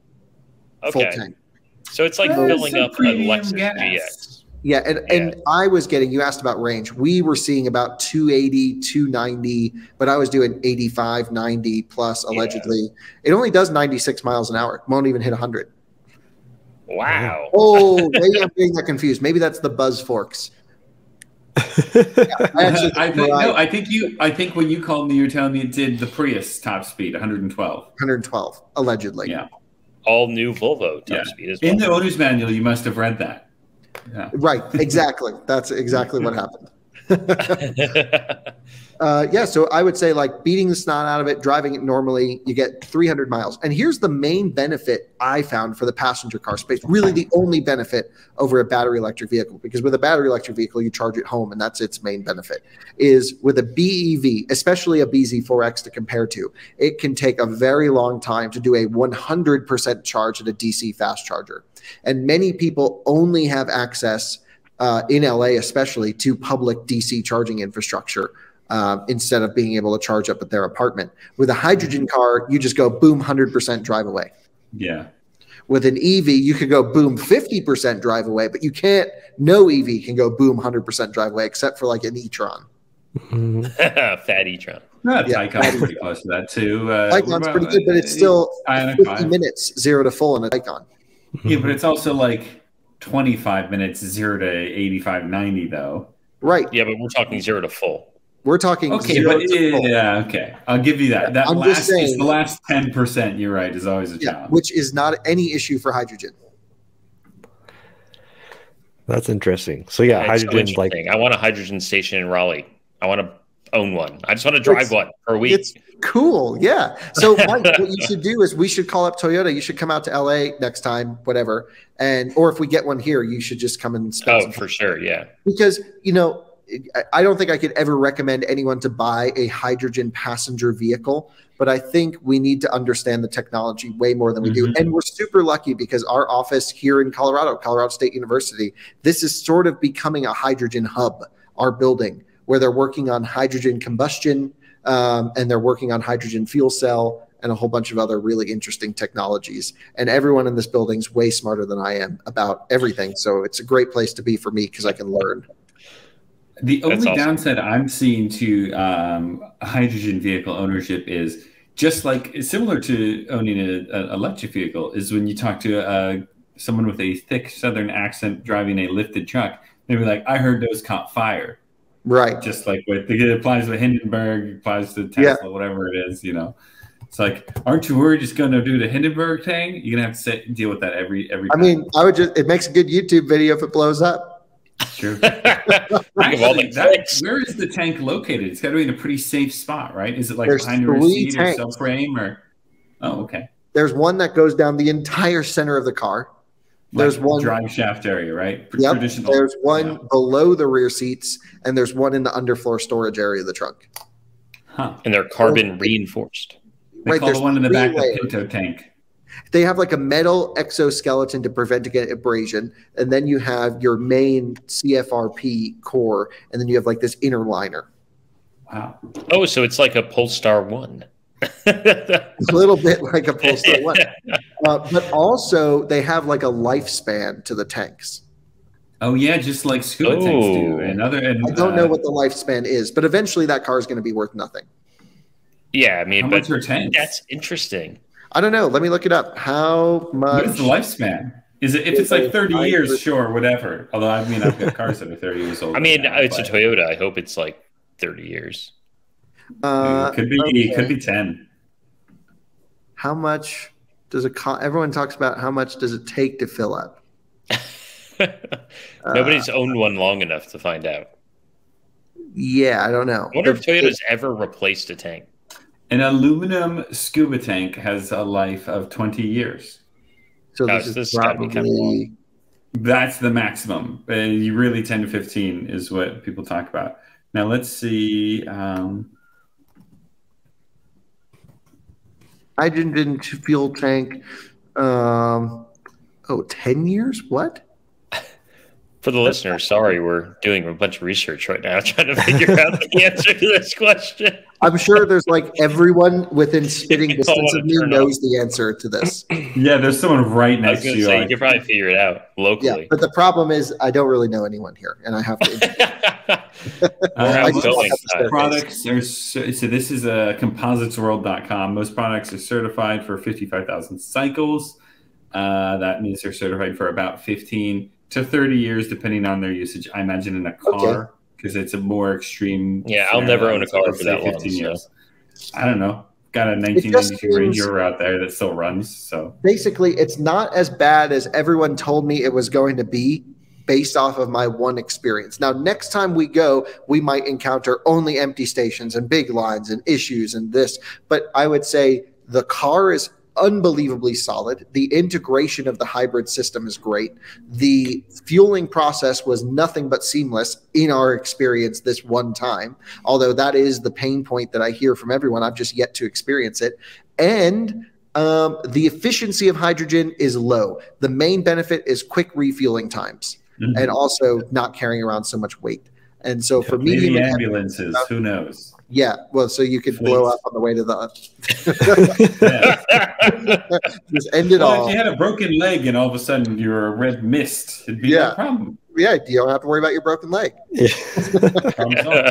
Okay. Full tank. So it's like filling up a Lexus gas. GX. Yeah, and, yeah. and I was getting you asked about range. We were seeing about 280, 290, but I was doing 85, 90 plus allegedly. Yeah. It only does 96 miles an hour. It won't even hit 100. Wow. Oh, maybe I'm getting that confused. Maybe that's the Buzz Forks. yeah, I, actually I think, no, I think you. I think when you called me, you were telling me it did the Prius top speed, 112. 112, allegedly. Yeah. All new Volvo top yeah. speed as well. In the owner's manual, you must have read that. Yeah. Right. Exactly. That's exactly what happened. uh, yeah, so I would say like beating the snot out of it, driving it normally, you get 300 miles. And here's the main benefit I found for the passenger car space. Really, the only benefit over a battery electric vehicle, because with a battery electric vehicle, you charge it home, and that's its main benefit. Is with a BEV, especially a BZ4X to compare to, it can take a very long time to do a 100% charge at a DC fast charger. And many people only have access uh, in LA, especially to public DC charging infrastructure. Uh, instead of being able to charge up at their apartment. With a hydrogen car, you just go boom, 100% drive away. Yeah. With an EV, you could go boom, 50% drive away, but you can't, no EV can go boom, 100% drive away, except for like an e tron. Fat e tron. No, yeah, Taycan's pretty close to that too. Uh, Taycan's pretty good, but it's still 50 minutes zero to full in a Taycan. Yeah, but it's also like 25 minutes, zero to 85, 90, though. Right. Yeah, but we're talking zero to full. We're talking okay, but yeah, okay. I'll give you that. That I'm last saying, the last 10%, you're right, is always a yeah, challenge. Which is not any issue for hydrogen. That's interesting. So yeah, hydrogen so like I want a hydrogen station in Raleigh. I want to own one. I just want to drive one per week. It's cool. Yeah. So Mike, what you should do is we should call up Toyota. You should come out to LA next time, whatever. And or if we get one here, you should just come and spend. Oh, for sure. Yeah. Because you know, I don't think I could ever recommend anyone to buy a hydrogen passenger vehicle, but I think we need to understand the technology way more than we mm-hmm. do. And we're super lucky because our office here in Colorado, Colorado State University, this is sort of becoming a hydrogen hub, our building where they're working on hydrogen combustion um, and they're working on hydrogen fuel cell and a whole bunch of other really interesting technologies. And everyone in this building is way smarter than I am about everything. So it's a great place to be for me because I can learn. The only awesome. downside I'm seeing to um, hydrogen vehicle ownership is just like similar to owning an electric vehicle is when you talk to uh, someone with a thick Southern accent driving a lifted truck, they'll be like, I heard those caught fire. Right. Just like with it applies to Hindenburg, applies to Tesla, yeah. whatever it is, you know. It's like, aren't you worried just going to do the Hindenburg thing? You're gonna have to sit, deal with that every every. I mean, I would just. It makes a good YouTube video if it blows up. Sure. Actually, that, where is the tank located? It's got to be in a pretty safe spot, right? Is it like There's behind your seat tanks. or subframe or? Oh, okay. There's one that goes down the entire center of the car. There's like one drive shaft area, right? Yep. Traditional. There's one yeah. below the rear seats, and there's one in the underfloor storage area of the trunk. Huh. And they're carbon oh, reinforced. They right, call the one in the back layers. the Pinto tank. They have like a metal exoskeleton to prevent abrasion, and then you have your main CFRP core, and then you have like this inner liner. Wow. Oh, so it's like a Polestar one a little bit like a Polestar one, uh, but also they have like a lifespan to the tanks. Oh yeah, just like scuba oh. tanks do, and other. And, I don't uh, know what the lifespan is, but eventually that car is going to be worth nothing. Yeah, I mean, How but tanks? that's interesting. I don't know. Let me look it up. How much? What is the lifespan? Is it if it's like 30 years, sure, whatever. Although I mean I've got cars that are 30 years old. I mean now, it's but... a Toyota. I hope it's like 30 years. Uh, it could be okay. it could be 10. How much does it cost? Everyone talks about how much does it take to fill up. Nobody's uh, owned one long enough to find out. Yeah, I don't know. I wonder if Toyota's ever replaced a tank. An aluminum scuba tank has a life of 20 years. So this, is this probably that's the maximum. Uh, you really 10 to 15 is what people talk about. Now let's see. Um, hydrogen fuel tank. Um, oh, 10 years? What? For the listeners, sorry, we're doing a bunch of research right now trying to figure out the answer to this question. I'm sure there's like everyone within spitting distance of me knows the answer to this. Yeah, there's someone right next to you. Say, you can probably figure it out locally. Yeah, but the problem is I don't really know anyone here, and I have to. uh, most products are so, so this is a compositesworld.com. Most products are certified for 55,000 cycles. Uh, that means they're certified for about 15 to 30 years, depending on their usage. I imagine in a car because okay. it's a more extreme. Yeah, I'll never own a car for that 15 long, years. So. I don't know. Got a 1992 Range Rover out there that still runs. So basically, it's not as bad as everyone told me it was going to be based off of my one experience. Now, next time we go, we might encounter only empty stations and big lines and issues and this. But I would say the car is unbelievably solid. The integration of the hybrid system is great. The fueling process was nothing but seamless in our experience this one time, although that is the pain point that I hear from everyone. I've just yet to experience it. And um, the efficiency of hydrogen is low. The main benefit is quick refueling times mm-hmm. and also not carrying around so much weight. And so for me, ambulances, who knows? Yeah, well, so you could Please. blow up on the way to the. Just end it well, all. If you had a broken leg and all of a sudden you're a red mist, it'd be yeah. no problem. Yeah, you don't have to worry about your broken leg. Yeah.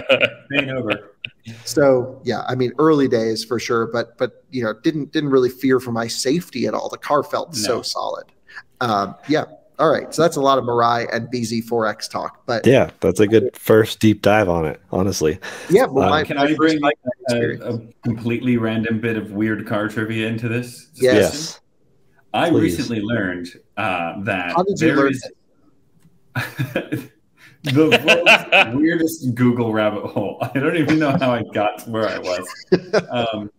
Pain over. So yeah, I mean, early days for sure, but but you know, didn't didn't really fear for my safety at all. The car felt no. so solid. Um, yeah, all right, so that's a lot of Mirai and BZ4X talk, but yeah, that's a good first deep dive on it. Honestly, yeah. Well, my, can I bring a, a, completely random bit of weird car trivia into this? Discussion? Yes. I Please. recently learned uh, that How did you learn the weirdest Google rabbit hole. I don't even know how I got to where I was. Because um,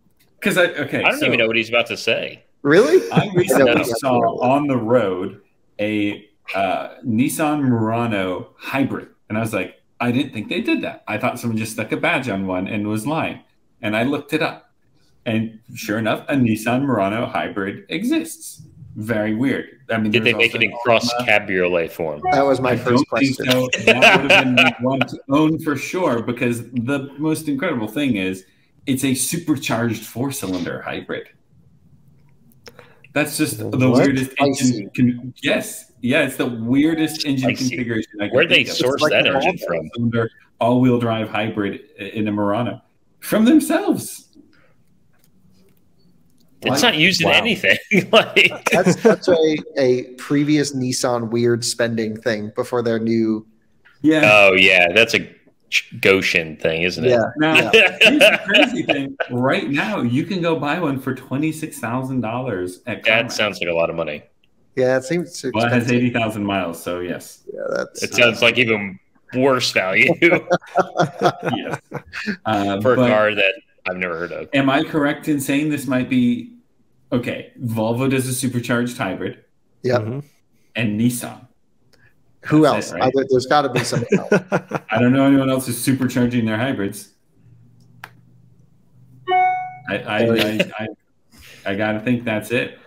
I okay, I don't so, even know what he's about to say. Really? I recently saw on the road a uh, Nissan Murano hybrid. And I was like, I didn't think they did that. I thought someone just stuck a badge on one and was lying. And I looked it up. And sure enough, a Nissan Murano hybrid exists. Very weird. I mean, did they make it in cross cabriolet form? That was my I first question. So. That would have been one to own for sure. Because the most incredible thing is, it's a supercharged four-cylinder hybrid. That's just the what? weirdest engine. Con- yes, yeah, it's the weirdest engine I configuration. Where'd they source like that engine from? All-wheel drive hybrid in a Murano from themselves. It's like, not using wow. anything. like that's that's a, a previous Nissan weird spending thing before their new. Yeah. Oh yeah, that's a Ghosn thing, isn't it? Yeah. Now, here's the crazy thing. Right now, you can go buy one for twenty six thousand dollars at. That sounds like a lot of money. Yeah, it seems. Well, it has eighty thousand miles, so yes. Yeah, that's. It sounds like even worse value. yes. Uh, for a car that I've never heard of. Am I correct in saying this might be okay? Volvo does a supercharged hybrid. Yeah. Mm-hmm. And Nissan who That's else? It, right? I, there's got to be something else. I don't know anyone else who's supercharging their hybrids. I I, I, I, I got to think that's it.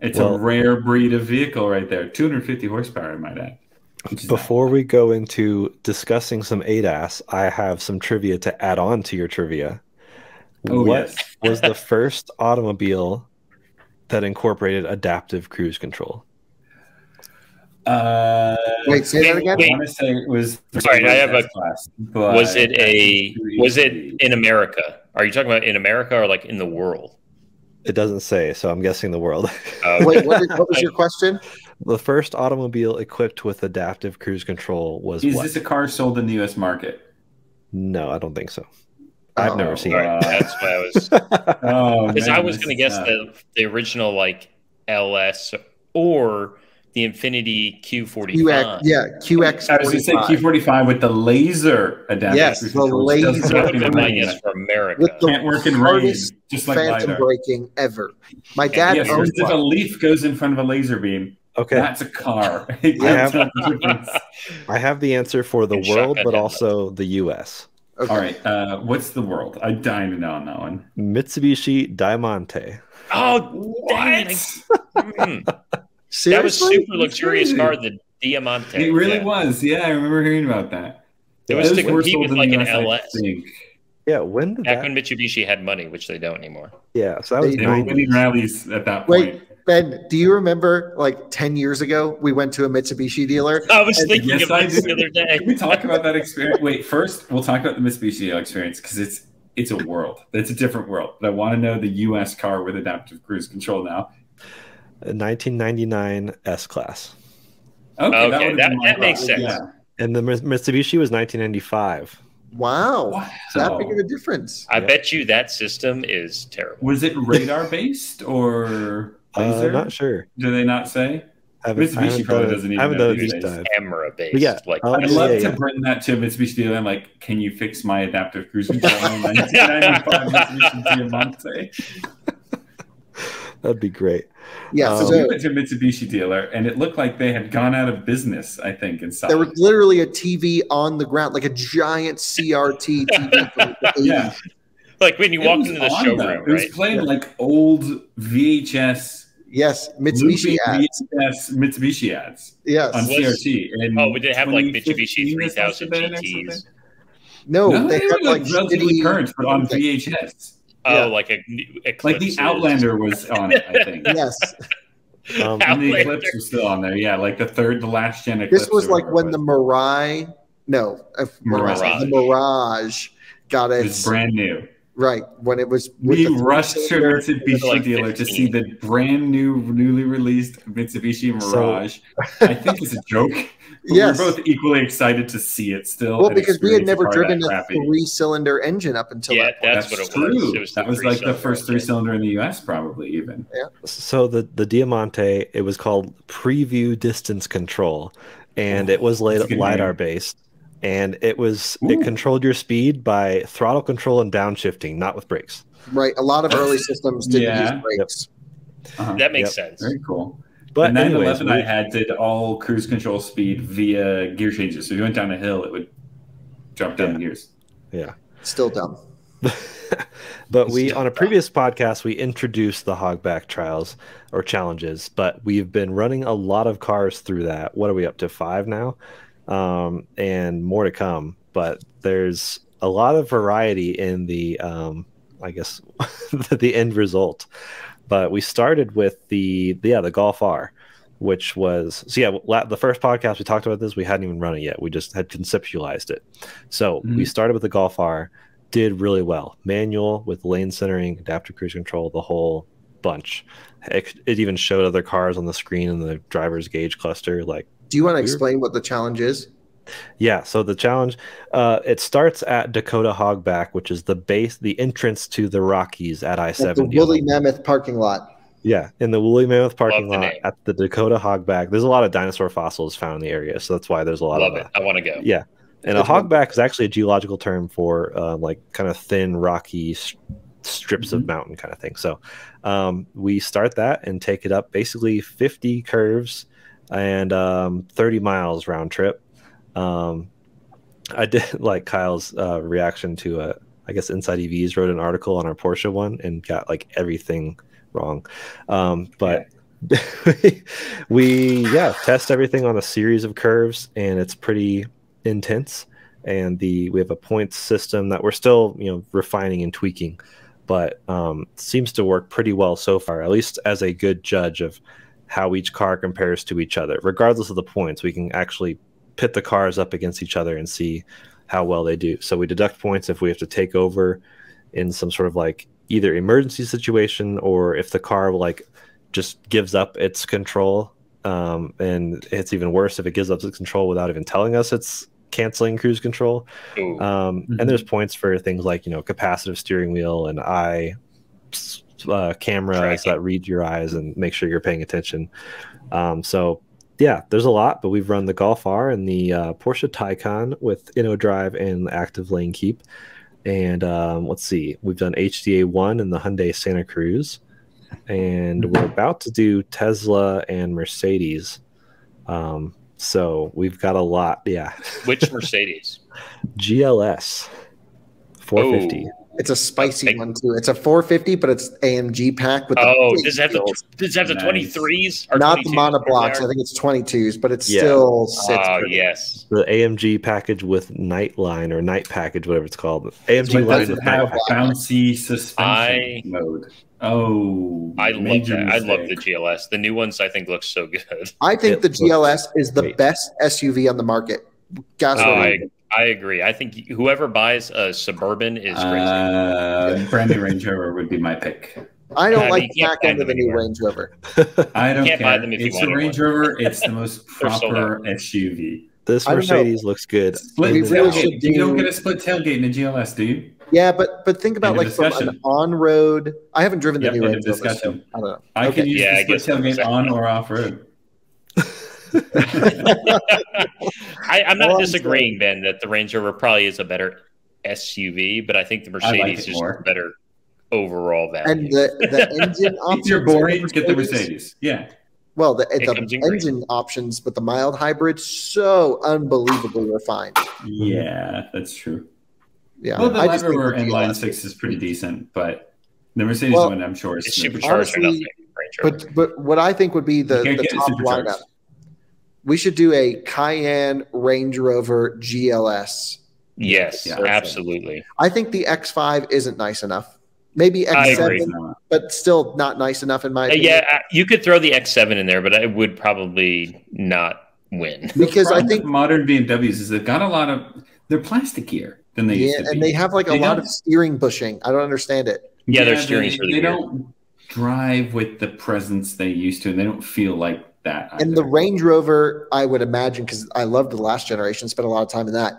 It's well, a rare breed of vehicle right there. 250 horsepower, I might add. Before we go into discussing some ADAS, I have some trivia to add on to your trivia. Oh, what yes. was the first automobile that incorporated adaptive cruise control? Uh, wait, say that again. I want to say it was. Sorry, I have a. Class, was it a? Was it in America? Are you talking about in America or like in the world? It doesn't say, so I'm guessing the world. Uh, wait, what, is, what was your question? The first automobile equipped with adaptive cruise control was Is what? this a car sold in the U.S. market? No, I don't think so. I've never Oh. seen All right, it. that's why I was Oh, because I was going to guess the the original like LS or the Infiniti Q45. QX, yeah, QX. I was going to say Q45 with the laser adapter. Yes, the control, which doesn't laser. That work would have in been my rain. guess for America. With the Can't work in rain, just like phantom LiDAR. braking ever. My dad Yes, owns if a leaf goes in front of a laser beam, Okay, that's a car. I have- the. I have the answer for the And world, but headlights. also the U.S. Okay. All right, uh, what's the world? I'm dying to know on that one. Mitsubishi Diamante. oh, dang it. I- mm. that was super luxurious car, the Diamante. It really yeah. was. Yeah, I remember hearing about that. It was Those to were compete sold with in like the an US, LS. Yeah, when did Back that? when Mitsubishi had money, which they don't anymore. yeah, so that was They They were winning rallies at that point. Wait, Ben, do you remember like 10 years ago we went to a Mitsubishi dealer? I was And- thinking Yes, of this the other day. Can we talk about that experience? Wait, first we'll talk about the Mitsubishi experience because it's it's a world. It's a different world. But I want to know the U.S. car with adaptive cruise control now. A 1999 S class, Okay, Okay, would've that- that makes sense. Yeah. and the Mitsubishi was 1995. Wow. Wow. Is that big of a difference? I Yeah. bet you that system is terrible. Was it radar based or Uh, laser? not sure. Do they not say? Haven't- Mitsubishi probably done, doesn't even haven't know a these days. Camera based. But yeah, like um, I'd Yeah, love yeah, to yeah. bring that to Mitsubishi dealer. I'm like, can you fix my adaptive cruise control 1995 Mitsubishi Diamante? That'd be great. Yeah. Um, So so we went to a Mitsubishi dealer, and it looked like they had gone out of business. I think inside. there was literally a TV on the ground, like a giant CRT TV the 80s. yeah, like when you It walk into the showroom, though. It was right? playing like old VHS Yes, Mitsubishi ads. VHS Mitsubishi ads Yes. on Was- CRT. And Oh, we did have like Mitsubishi 3000 something like that. GTs. No, No, they they had were like like relatively shitty- current, but on something. VHS. Oh, Yeah. like a Eclipse. Like the Outlander was on it, I think. Yes. Um, And the Outlander. Eclipse was still on there. Yeah, like the third, the last gen Eclipse. This was like when it the Mirai, no, if- what am I saying? the Mirage got was. it its was brand new. Right when it was. We the rushed to three-cylinder- Mitsubishi like dealer to 15. see the brand new, newly released Mitsubishi So- Mirage. I think it's a joke. Yes. We were both equally excited to see it still. Well, because we had never driven a three-cylinder engine up until Yeah, that point. that's, what it true. was. It was that was like the first three-cylinder in the US, probably even. So the the Diamante, it was called Preview Distance Control, and it was that's a laid, good lidar name. based, and it was Ooh. it controlled your speed by throttle control and downshifting, not with brakes. Right, a lot of early systems didn't Yeah. use brakes. Uh-huh. That makes Yep. sense. Very cool. But the anyways, 911 I had did all cruise control speed via gear changes. So if you went down a hill, it would drop down the gears. Yeah. Still dumb. but we on a dumb. previous podcast we introduced the hogback trials or challenges but we've been running a lot of cars through that what are we up to five now um, and more to come but there's a lot of variety in the um, i guess the end result but we started with the yeah the golf r which was so yeah la- the first podcast we talked about this we hadn't even run it yet we just had conceptualized it so we Mhm. started with the golf r did really well. Manual with lane centering, adaptive cruise control, the whole bunch. It, it even showed other cars on the screen in the driver's gauge cluster. Like, Do you want to explain what the challenge is? yeah. So the challenge, uh, it starts at Dakota Hogback, which is the base, the entrance to the Rockies at I At the. Woolly Mammoth parking lot. Yeah, in the Woolly Mammoth parking lot name. at the Dakota Hogback. There's a lot of dinosaur fossils found in the area, so that's why there's a lot Love of it. uh, I want to go. Yeah, and a Good one. hogback is actually a geological term for uh, like kind of thin, rocky strips of Mhm. mountain kind of thing. So um, we start that and take it up basically 50 curves and um, 30 miles round trip. Um, I did like Kyle's uh, reaction to uh, I guess Inside EVs wrote an article on our Porsche one and got like everything wrong. Um, but we yeah test everything on a series of curves and it's pretty intense and the we have a points system that we're still you know refining and tweaking but um, seems to work pretty well so far at least as a good judge of how each car compares to each other regardless of the points we can actually pit the cars up against each other and see how well they do so we deduct points if we have to take over in some sort of like either emergency situation or if the car like just gives up its control Um, and it's even worse if it gives up its control without even telling us it's canceling cruise control. Um, Mm-hmm. And there's points for things like you know capacitive steering wheel and eye uh, cameras Tracking. that read your eyes and make sure you're paying attention. Um, so yeah, there's a lot, but we've run the Golf R and the uh, Porsche Taycan with InnoDrive and active lane keep. And um, let's see, we've done HDA one and the Hyundai Santa Cruz, and we're about to do Tesla and Mercedes. Um, so we've got a lot. Yeah, Which Mercedes? GLS 450. It's a spicy Big- one too. It's a 450, but it's AMG pack with the Oh, big does it have the wheels. does it have the Nice. twenty threes? not the monoblocks. I think it's 22s, but it's Yeah. still ah, sits. Oh pretty. yes. The AMG package with Nightline or Night package, whatever it's called. AMG But line does with it Night have bouncy suspension I- mode? Oh, I love major that. I love the. GLS. The new ones I think look so good. I think It the GLS is the great. best SUV on the market. Gas Oh, I, I I agree. I think whoever buys a suburban is crazy. Uh, brand new Range Rover would be my pick. I don't Yeah, like but the back end of a new anywhere. Range Rover. I don't can't care. buy them if it's want a Range. Rover. It's the most proper SUV. This I don't know. Mercedes looks good. Split We really should tailgate. You don't get a split tailgate in a GLS, do you? Yeah, but but think about End like from an on-road. I haven't driven the Yep, new Range Rover. So. I don't know. I Okay. can use Yeah, the split tailgate on or off road. I, I'm not Well, I'm disagreeing, Ben, that the Range Rover probably is a better SUV, but I think the I like Mercedes it is more. better overall value. And the the engine options. You're of boring, get the Mercedes. Yeah. Well, the, the comes in green. engine options but the mild hybrid so unbelievably refined. Yeah, that's true. Yeah, Well, the I Land just think and Line 6 is pretty decent, but the Mercedes Well, one, I'm sure, is supercharged or Honestly, nothing. But but what I think would be the, the top supercharged. lineup. We should do a Cayenne Range Rover GLS. yes, Yeah. absolutely. I think the X5 isn't nice enough. Maybe I X7, agree. It's not. but still not nice enough in my Uh, opinion. yeah, uh, you could throw the X7 in there, but I would probably not win. because I think modern BMWs is they've got a lot of they're plastikier than they used yeah, to and be. they have like a They lot of steering bushing. I don't understand it. Yeah, their steering's they, really they weird. don't drive with the presence they used to, and they don't feel like that. And the. Range Rover, I would imagine, because I love the last generation, spent a lot of time in that.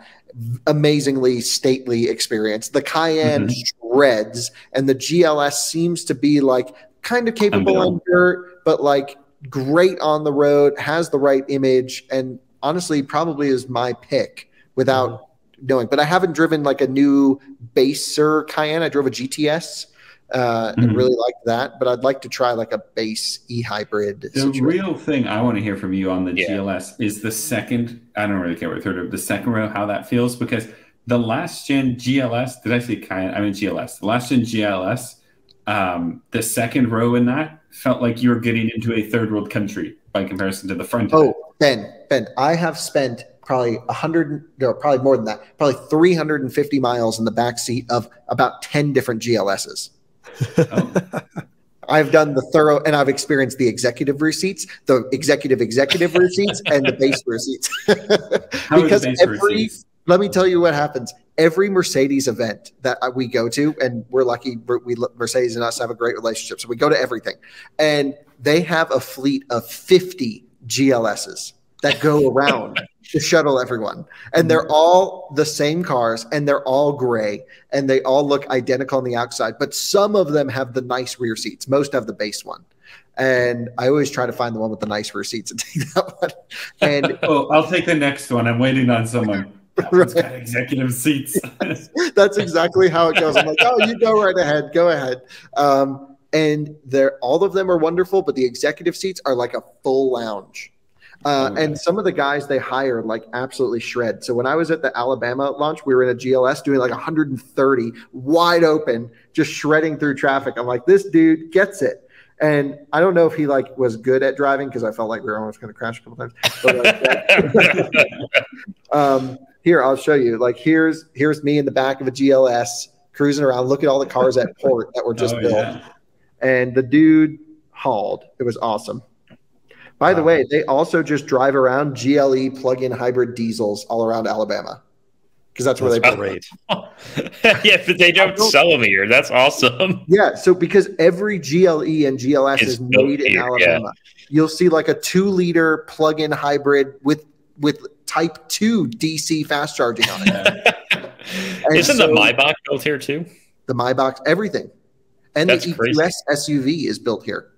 Amazingly stately experience. The Cayenne Mhm. shreds, and the GLS seems to be like kind of capable on dirt, but like great on the road, has the right image, and honestly, probably is my pick without knowing. But I haven't driven like a new baser Cayenne. I drove a GTS. Uh, and Mhm. really liked that, but I'd like to try like a base e hybrid. The real thing I want to hear from you on the Yeah. GLS is the second. I don't really care what third of the second row how that feels because the last gen GLS. Did I say Cayenne? I mean GLS. The last gen GLS. Um, the second row in that felt like you were getting into a third world country by comparison to the front. Oh, Ben, Ben, I have spent probably a hundred, no, probably more than that, probably 350 miles in the back seat of about 10 different GLSs. Oh. I've done the thorough, and I've experienced the executive receipts, the executive executive receipts, and the base rear seats. How are the because base every, receipts? let me tell you what happens. Every Mercedes event that we go to, and we're lucky, we Mercedes and us have a great relationship, so we go to everything, and they have a fleet of 50 GLSs that go around to shuttle everyone, and they're all the same cars, and they're all gray, and they all look identical on the outside, but some of them have the nice rear seats. Most have the base one. And I always try to find the one with the nice rear seats and take that one. And oh, I'll take the next one. I'm waiting on someone. One's got executive seats. That's exactly how it goes. I'm like, oh, you go right ahead, go ahead. Um, and they're all of them are wonderful, but the executive seats are like a full lounge. Uh, Okay. And some of the guys they hire like absolutely shred. So when I was at the Alabama launch, we were in a GLS doing like 130 wide open, just shredding through traffic. I'm like, this dude gets it. And I don't know if he like was good at driving because I felt like we were almost going to crash a couple times. But, like, um, here I'll show you. Like here's here's me in the back of a GLS cruising around. Look at all the cars at port that were just Oh, built, yeah. and the dude hauled. It was awesome. By the way, they also just drive around GLE plug-in hybrid diesels all around Alabama because that's where that's they rate. yeah, but they don't, don't, sell them here. That's awesome. Yeah, so because every GLE and GLS is made in Alabama, yeah. you'll see like a two liter plug-in hybrid with with Type Two DC fast charging on it. Isn't so, the Maybach built here too? The Maybach, everything, and that's the EQS SUV is built here.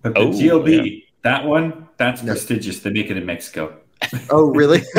But the oh, GLB, yeah. That one, that's no. prestigious. They make it in Mexico. Oh, really?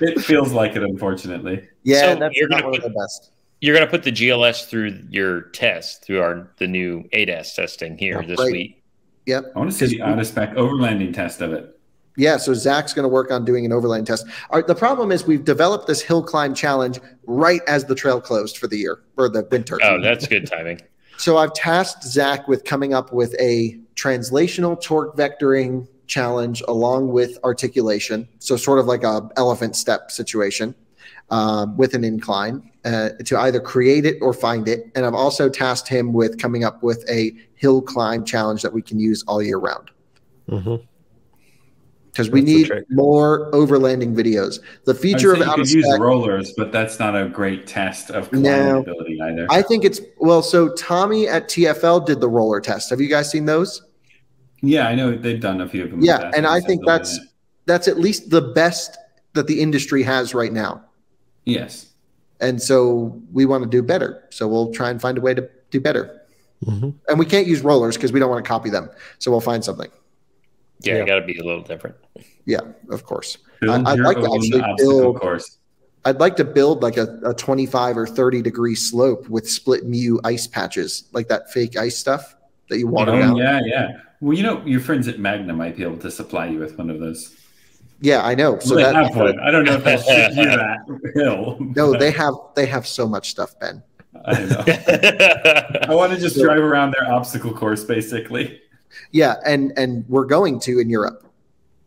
it feels like it, unfortunately. Yeah, so that's you're not one put, of the best. You're going to put the GLS through your test through our the new ADAS testing here this right. week. Yep. I want to see the out of spec overlanding test of it. Yeah, so Zach's going to work on doing an overland test. the problem is we've developed this hill climb challenge right as the trail closed for the year or the winter. Oh, that's good timing. So I've tasked Zach with coming up with a translational torque vectoring challenge along with articulation. So sort of like a elephant step situation um, with an incline uh, to either create it or find it. And I've also tasked him with coming up with a hill climb challenge that we can use all year round. Mm-hmm because we need more overlanding videos. The feature of out of use rollers, but that's not a great test of climbability no, either. I think it's well. So Tommy at TFL did the roller test. Have you guys seen those? Yeah, I know they've done a few of them. Yeah, and I think that's that's at least the best that the industry has right now. Yes. And so we want to do better. So we'll try and find a way to do better. Mm-hmm. And we can't use rollers because we don't want to copy them. So we'll find something. Yeah, yeah. got to be a little different. Yeah, of course. I, would like to actually build. Course. I'd like to build like a, a 25 or 30 degree slope with split mu ice patches, like that fake ice stuff that you water oh, down. Yeah, yeah. Well, you know, your friends at Magna might be able to supply you with one of those. Yeah, I know. So well, they that, have one. I don't know if they'll ship you that hill. No, they have they have so much stuff, Ben. I know. I want to just drive around their obstacle course, basically. Yeah, and and we're going to in Europe.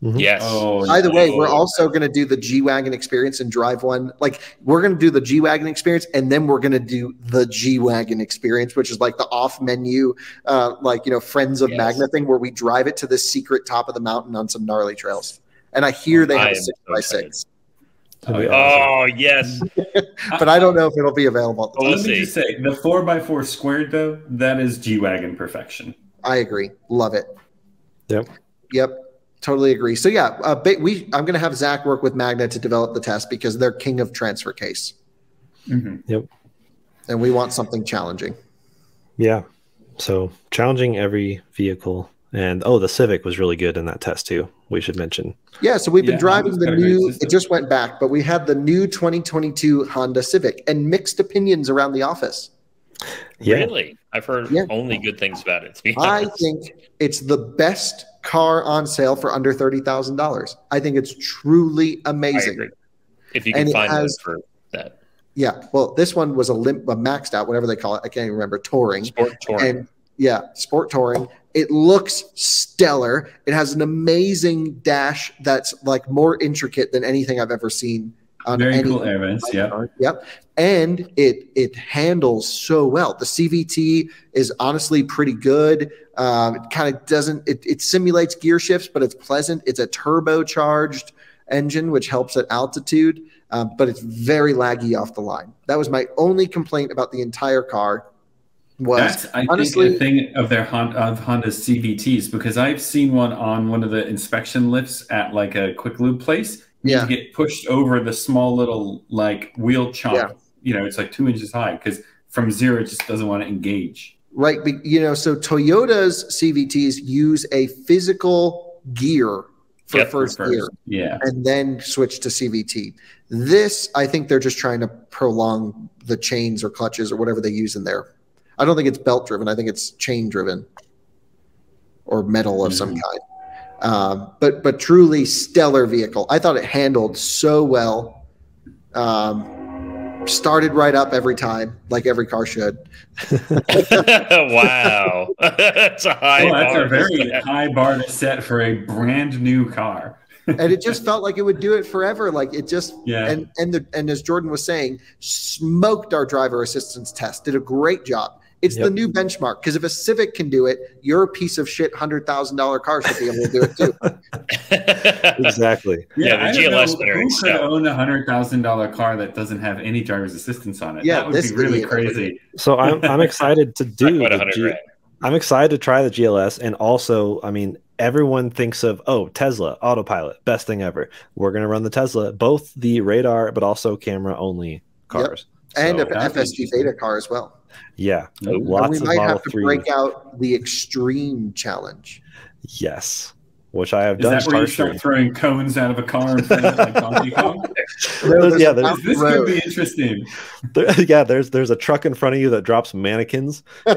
Mm-hmm. Yes. Oh, By the way, we're also going to do the G wagon experience and drive one. Like we're going to do the G wagon experience, and then we're going to do the G wagon experience, which is like the off menu, uh, like you know, friends of yes. Magna thing, where we drive it to the secret top of the mountain on some gnarly trails. And I hear they have I a six by six. Oh, oh yes, but I don't know if it'll be available. Well, let me just say the four x four squared though that is G wagon perfection. I agree. Love it. Yep. Yep. Totally agree. So yeah, uh, we I'm going to have Zach work with Magna to develop the test because they're king of transfer case. Mm-hmm. Yep. And we want something challenging. Yeah. So challenging every vehicle, and oh, the Civic was really good in that test too. We should mention. Yeah. So we've been yeah, driving the new. It just went back, but we had the new 2022 Honda Civic, and mixed opinions around the office. Yeah. Really? I've heard yeah. only good things about it. I think it's the best car on sale for under thirty thousand dollars. I think it's truly amazing. If you can and find has, one for that. Yeah. Well, this one was a limp, a maxed out, whatever they call it. I can't even remember. Touring. Sport touring. And yeah, sport touring. It looks stellar. It has an amazing dash that's like more intricate than anything I've ever seen Very cool airbags. Yeah. Yep. And it it handles so well. The CVT is honestly pretty good. Um, it kind of doesn't. It, it simulates gear shifts, but it's pleasant. It's a turbocharged engine, which helps at altitude, um, but it's very laggy off the line. That was my only complaint about the entire car. Was That's, I honestly, think, a thing of their of Honda's CVTs because I've seen one on one of the inspection lifts at like a quick lube place yeah. get pushed over the small little like wheel chunk. Yeah. You know, it's like two inches high because from zero it just doesn't want to engage. Right. You know, so Toyota's CVTs use a physical gear for yep, first, first gear. Yeah. And then switch to CVT. This, I think they're just trying to prolong the chains or clutches or whatever they use in there. I don't think it's belt driven. I think it's chain driven or metal of mm-hmm. some kind. Um, but but truly stellar vehicle. I thought it handled so well. Um, started right up every time, like every car should. wow, that's a high. Well, that's a very high bar to set for a brand new car. and it just felt like it would do it forever. Like it just yeah. And and the, and as Jordan was saying, smoked our driver assistance test. Did a great job. It's yep. the new benchmark because if a Civic can do it, your piece of shit hundred thousand dollar car should be able to do it too. exactly. Yeah, yeah the GLS know, who could own a hundred thousand dollar car that doesn't have any driver's assistance on it? Yeah, that would be really crazy. So I'm I'm excited to do. the G- I'm excited to try the GLS, and also, I mean, everyone thinks of oh Tesla autopilot, best thing ever. We're gonna run the Tesla, both the radar but also camera only cars, yep. and so, a FSD Beta car as well. Yeah, lots we might Model have to 3. break out the extreme challenge. Yes, which I have Is done. Is that where you start throwing cones out of a car in front of like Donkey Kong? yeah, this could be interesting. There, yeah, there's there's a truck in front of you that drops mannequins. you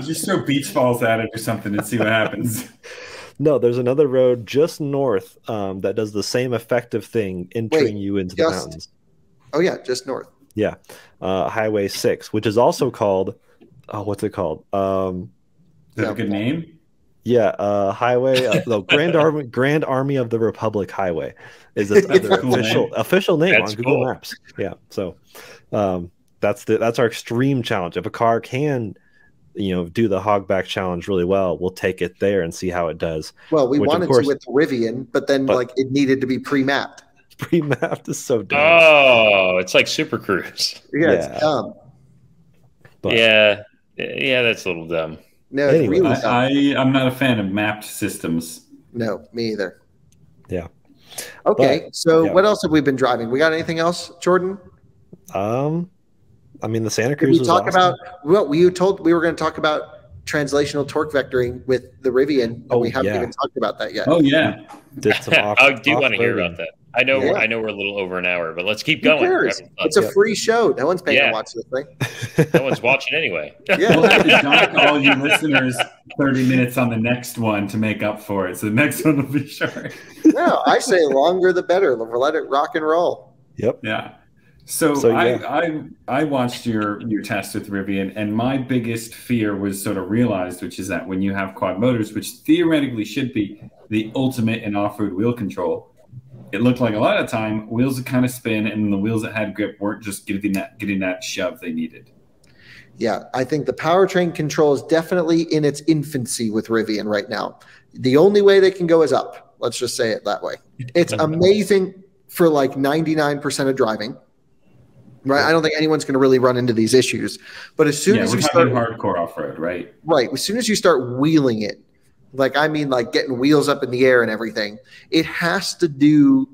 just throw beach balls at it or something and see what happens. No, there's another road just north um, that does the same effective thing, entering Wait, you into just, the mountains. Oh yeah, just north. Yeah, uh, Highway Six, which is also called, oh, what's it called? Um, is that a good name? Yeah, uh, Highway, uh, the Grand Army, Grand Army of the Republic Highway is its other cool official name. official name that's on Google cool. Maps. Yeah, so um, that's the that's our extreme challenge. If a car can, you know, do the hogback challenge really well, we'll take it there and see how it does. Well, we Which, wanted course, to with the Rivian, but then but, like it needed to be pre-mapped. Pre-mapped is so dumb. Oh, it's like Super Cruise. Yeah, yeah. it's dumb. But, yeah, yeah, that's a little dumb. No, anyway, really I, I am not a fan of mapped systems. No, me either. Yeah. Okay, but, so yeah. what else have we been driving? We got anything else, Jordan? Um, I mean the Santa Cruz. Did we talk awesome. about well, we told we were going to talk about translational torque vectoring with the Rivian, oh, we haven't yeah. even talked about that yet. Oh yeah, Did some off, I do want to hear about that. I know, yeah. I know we're a little over an hour, but let's keep going. It's a free show. No one's paying yeah. to watch this thing. no one's watching anyway. Yeah, we'll have to dock all you listeners thirty minutes on the next one to make up for it. So the next one will be short. no, I say longer the better. Let it rock and roll. Yep. Yeah. So, so yeah. I, I I watched your your test with Rivian, and my biggest fear was sort of realized, which is that when you have quad motors, which theoretically should be the ultimate in off road wheel control, it looked like a lot of time wheels that kind of spin, and the wheels that had grip weren't just getting that getting that shove they needed. Yeah, I think the powertrain control is definitely in its infancy with Rivian right now. The only way they can go is up. Let's just say it that way. It's amazing for like 99% of driving right? I don't think anyone's going to really run into these issues. But as soon yeah, as you start hardcore off road, right? Right. As soon as you start wheeling it, like I mean, like getting wheels up in the air and everything, it has to do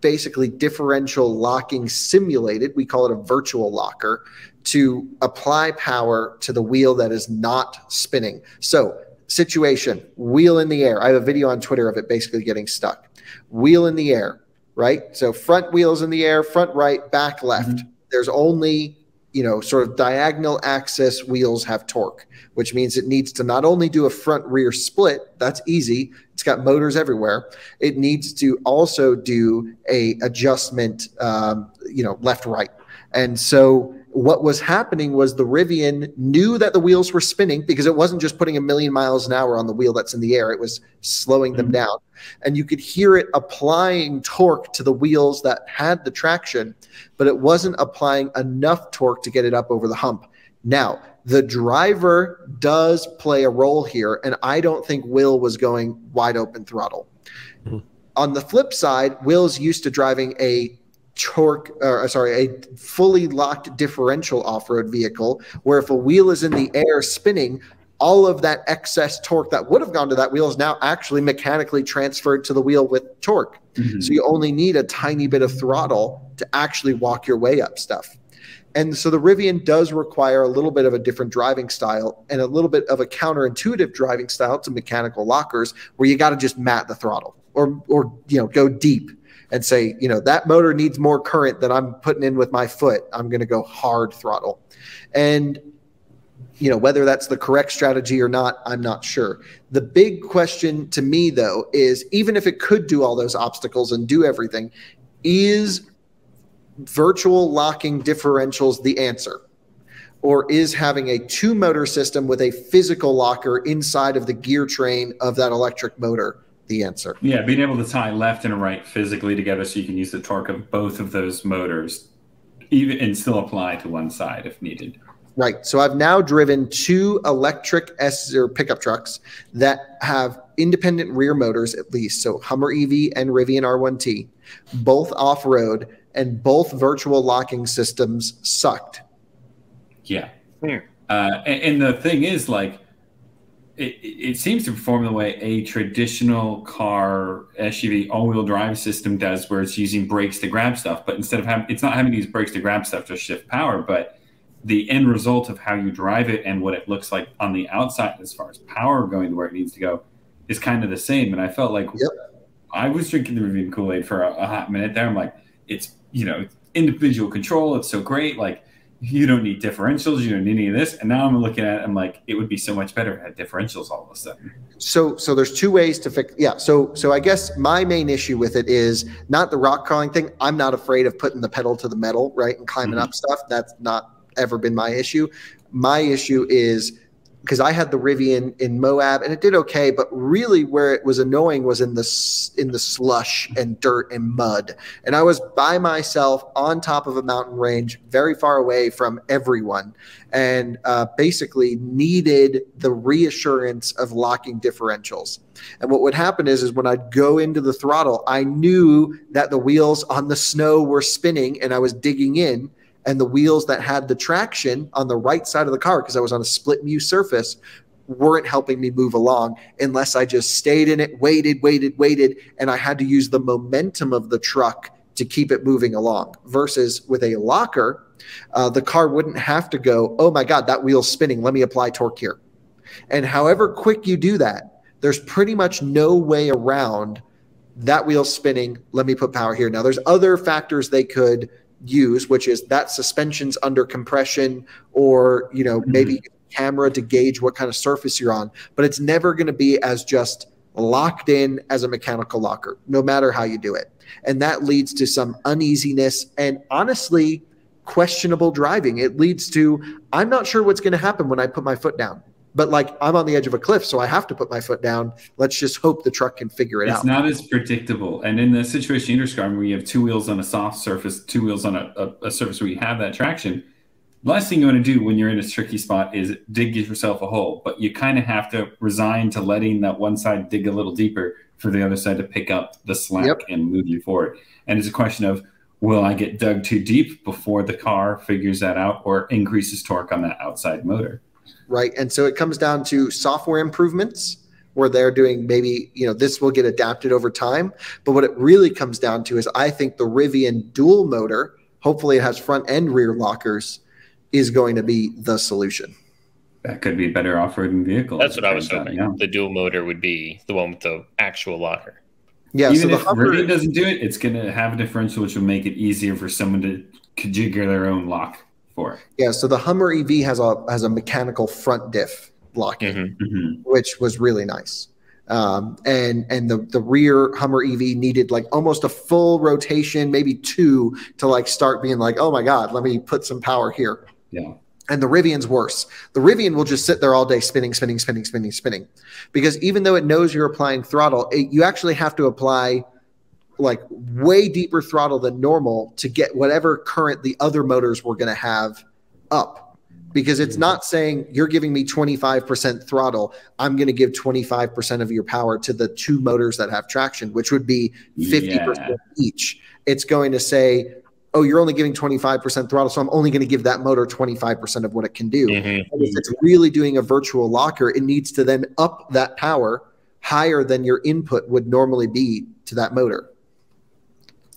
basically differential locking simulated. We call it a virtual locker to apply power to the wheel that is not spinning. So, situation wheel in the air. I have a video on Twitter of it basically getting stuck. Wheel in the air, right? So, front wheels in the air, front right, back left. Mm-hmm there's only you know sort of diagonal axis wheels have torque which means it needs to not only do a front rear split that's easy it's got motors everywhere it needs to also do a adjustment um, you know left right. And so what was happening was the Rivian knew that the wheels were spinning because it wasn't just putting a million miles an hour on the wheel that's in the air, it was slowing them mm-hmm. down. And you could hear it applying torque to the wheels that had the traction, but it wasn't applying enough torque to get it up over the hump. Now, the driver does play a role here, and I don't think Will was going wide open throttle. Mm-hmm. On the flip side, Will's used to driving a torque or sorry a fully locked differential off-road vehicle where if a wheel is in the air spinning all of that excess torque that would have gone to that wheel is now actually mechanically transferred to the wheel with torque. Mm-hmm. so you only need a tiny bit of throttle to actually walk your way up stuff. And so the Rivian does require a little bit of a different driving style and a little bit of a counterintuitive driving style to mechanical lockers where you got to just mat the throttle or or you know go deep and say, you know, that motor needs more current than I'm putting in with my foot. I'm going to go hard throttle. And you know whether that's the correct strategy or not i'm not sure the big question to me though is even if it could do all those obstacles and do everything is virtual locking differentials the answer or is having a two motor system with a physical locker inside of the gear train of that electric motor the answer. Yeah, being able to tie left and right physically together so you can use the torque of both of those motors even and still apply to one side if needed. Right. So I've now driven two electric S or pickup trucks that have independent rear motors at least. So Hummer EV and Rivian R1T, both off road, and both virtual locking systems sucked. Yeah. Uh, and, and, the thing is, like, it, it seems to perform the way a traditional car SUV all-wheel drive system does, where it's using brakes to grab stuff. But instead of having, it's not having these brakes to grab stuff to shift power, but the end result of how you drive it and what it looks like on the outside, as far as power going to where it needs to go, is kind of the same. And I felt like yep. I was drinking the Rivian Kool Aid for a, a hot minute there. I'm like, it's you know individual control. It's so great. Like you don't need differentials, you don't need any of this. And now I'm looking at it, I'm like, it would be so much better if it had differentials all of a sudden. So so there's two ways to fix yeah. So so I guess my main issue with it is not the rock crawling thing. I'm not afraid of putting the pedal to the metal, right? And climbing mm-hmm. up stuff. That's not ever been my issue. My issue is because I had the Rivian in Moab and it did okay, but really where it was annoying was in the in the slush and dirt and mud. And I was by myself on top of a mountain range, very far away from everyone, and uh, basically needed the reassurance of locking differentials. And what would happen is, is when I'd go into the throttle, I knew that the wheels on the snow were spinning, and I was digging in and the wheels that had the traction on the right side of the car because I was on a split mu surface weren't helping me move along unless I just stayed in it, waited, waited, waited, and I had to use the momentum of the truck to keep it moving along. Versus with a locker, uh, the car wouldn't have to go, oh my God, that wheel's spinning. Let me apply torque here. And however quick you do that, there's pretty much no way around that wheel spinning. Let me put power here. Now, there's other factors they could use, which is that suspension's under compression, or you know mm-hmm. maybe camera to gauge what kind of surface you're on. But it's never going to be as just locked in as a mechanical locker, no matter how you do it. And that leads to some uneasiness and honestly questionable driving. It leads to I'm not sure what's going to happen when I put my foot down but like I'm on the edge of a cliff, so I have to put my foot down. Let's just hope the truck can figure it it's out. It's not as predictable. And in the situation you're describing, where you have two wheels on a soft surface, two wheels on a, a, a surface where you have that traction, last thing you want to do when you're in a tricky spot is dig yourself a hole. But you kind of have to resign to letting that one side dig a little deeper for the other side to pick up the slack yep. and move you forward. And it's a question of will I get dug too deep before the car figures that out or increases torque on that outside motor? Right? And so it comes down to software improvements where they're doing maybe, you know, this will get adapted over time. But what it really comes down to is I think the Rivian dual motor, hopefully it has front and rear lockers, is going to be the solution. That could be a better off-roading vehicle. That's what I was hoping. yeah. The dual motor would be the one with the actual locker. Yeah, Even so if Hummer, Rivian doesn't do it, it's going to have a differential, which will make it easier for someone to configure their own lock for? Yeah, so the Hummer EV has a has a mechanical front diff locking, mm-hmm. mm-hmm. which was really nice. Um, and and the the rear Hummer EV needed like almost a full rotation, maybe two, to like start being like, oh my god, let me put some power here. Yeah. And the Rivian's worse. The Rivian will just sit there all day spinning, spinning, spinning, spinning, spinning, because even though it knows you're applying throttle, it, you actually have to apply like way deeper throttle than normal to get whatever current the other motors were going to have up because it's not saying you're giving me 25% throttle i'm going to give 25% of your power to the two motors that have traction which would be 50% yeah. each it's going to say oh you're only giving 25% throttle so i'm only going to give that motor 25% of what it can do mm-hmm. if it's really doing a virtual locker it needs to then up that power higher than your input would normally be to that motor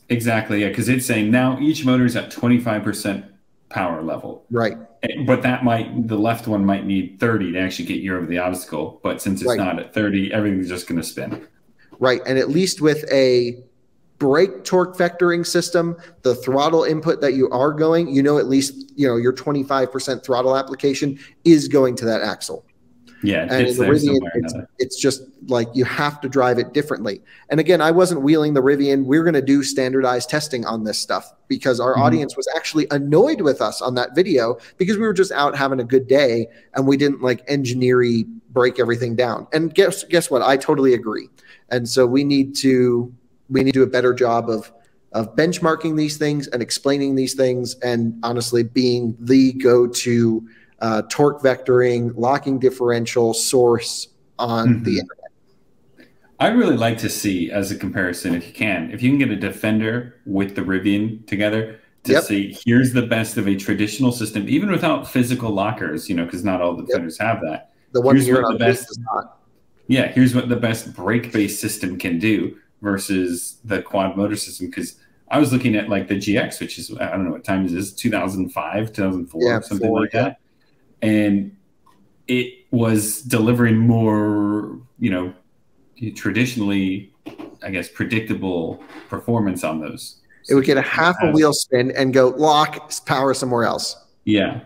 Exactly, yeah, because it's saying now each motor is at 25% power level. Right. Eh, but that might, the left one might need 30 to actually get you over the obstacle. But since it's right. not at 30, everything's just going to spin. Right. And at least with a brake torque vectoring system, the throttle input that you are going, you know, at least, you know, your 25% throttle application is going to that axle. Yeah, and in the Rivian, it's, it's, just like you have to drive it differently. And again, I wasn't wheeling the Rivian. We're going to do standardized testing on this stuff because our mm-hmm. audience was actually annoyed with us on that video because we were just out having a good day and we didn't like engineer break everything down. And guess guess what? I totally agree. And so we need to we need to do a better job of of benchmarking these things and explaining these things and honestly being the go-to uh, torque vectoring, locking differential source on mm-hmm. the internet. I'd really like to see, as a comparison, if you can, if you can get a Defender with the Rivian together, to yep. see here's the best of a traditional system, even without physical lockers, you know, because not all the Defenders yep. have that. The one here's what the best, yeah, here's what the best brake based system can do versus the quad motor system. Because I was looking at like the GX, which is I don't know what time is this, 2005, 2004, yeah, something four, like yeah. that, and it was delivering more, you know, traditionally, I guess, predictable performance on those. It would get a half a wheel spin and go lock power somewhere else. Yeah.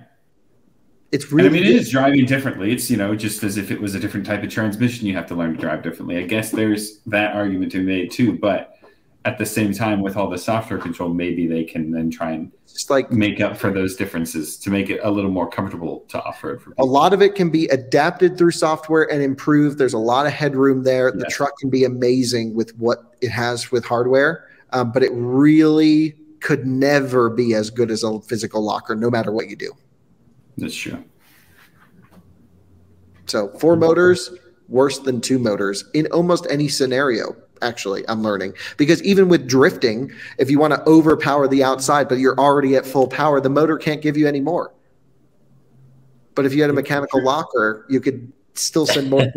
It's really. And I mean, it is driving differently. It's you know just as if it was a different type of transmission, you have to learn to drive differently. I guess there's that argument to be made too, but at the same time, with all the software control, maybe they can then try and just like make up for those differences to make it a little more comfortable to offer road for people. A lot of it can be adapted through software and improved. There's a lot of headroom there. The truck can be amazing with what it has with hardware, um, but it really could never be as good as a physical locker, no matter what you do. That's true. So four motors worse than two motors in almost any scenario actually i'm learning. Because even with drifting if you want to overpower the outside but you're already at full power the motor can't give you any more. But if you had a mechanical locker you could still send more.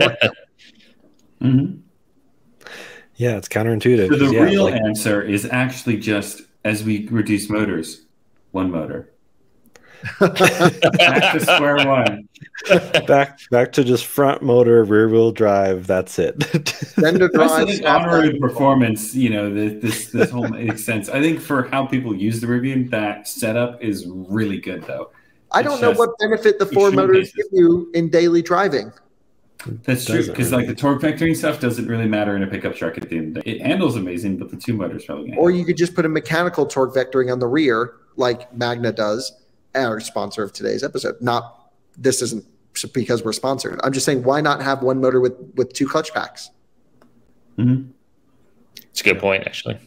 Mm-hmm. yeah it's counterintuitive. So the yeah, real like, answer is actually just as we reduce motors one motor back to square one. back back to just front motor, rear wheel drive. That's it. Then to drive on-road performance. You know, this this whole makes sense. I think for how people use the Rivian, that setup is really good, though. I don't know what benefit the four motors give you in daily driving. That's true because like the torque vectoring stuff doesn't really matter in a pickup truck at the end of the day. It handles amazing, but the two motors probably. Or you could just put a mechanical torque vectoring on the rear, like Magna does, our sponsor of today's episode. Not this isn't because we're sponsored. I'm just saying, why not have one motor with with two clutch packs? Mm-hmm. It's a good point, actually.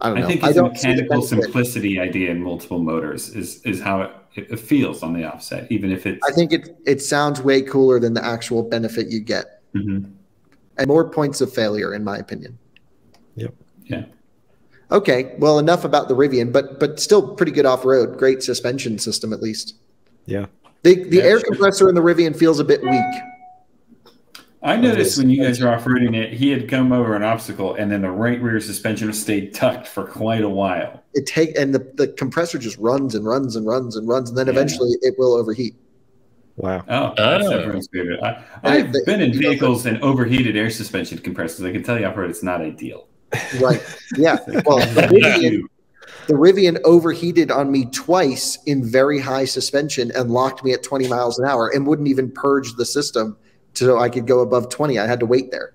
I don't know. I think it's a mechanical simplicity idea in multiple motors is is how it, it, feels on the offset, even if it's. I think it it sounds way cooler than the actual benefit you get, mm-hmm. and more points of failure, in my opinion. Yep. Yeah. Okay, well, enough about the Rivian, but but still pretty good off road. Great suspension system, at least. Yeah. The the yeah, air compressor in the Rivian feels a bit weak. I noticed when you guys were off roading it, he had come over an obstacle, and then the right rear suspension stayed tucked for quite a while. It take and the, the compressor just runs and runs and runs and runs, and then yeah. eventually it will overheat. Wow. Oh, that's oh. everyone's favorite. I, have been in vehicles and overheated air suspension compressors. I can tell you off road it's not ideal. Right. Yeah. Well, the Rivian, the Rivian overheated on me twice in very high suspension and locked me at 20 miles an hour and wouldn't even purge the system so I could go above 20. I had to wait there.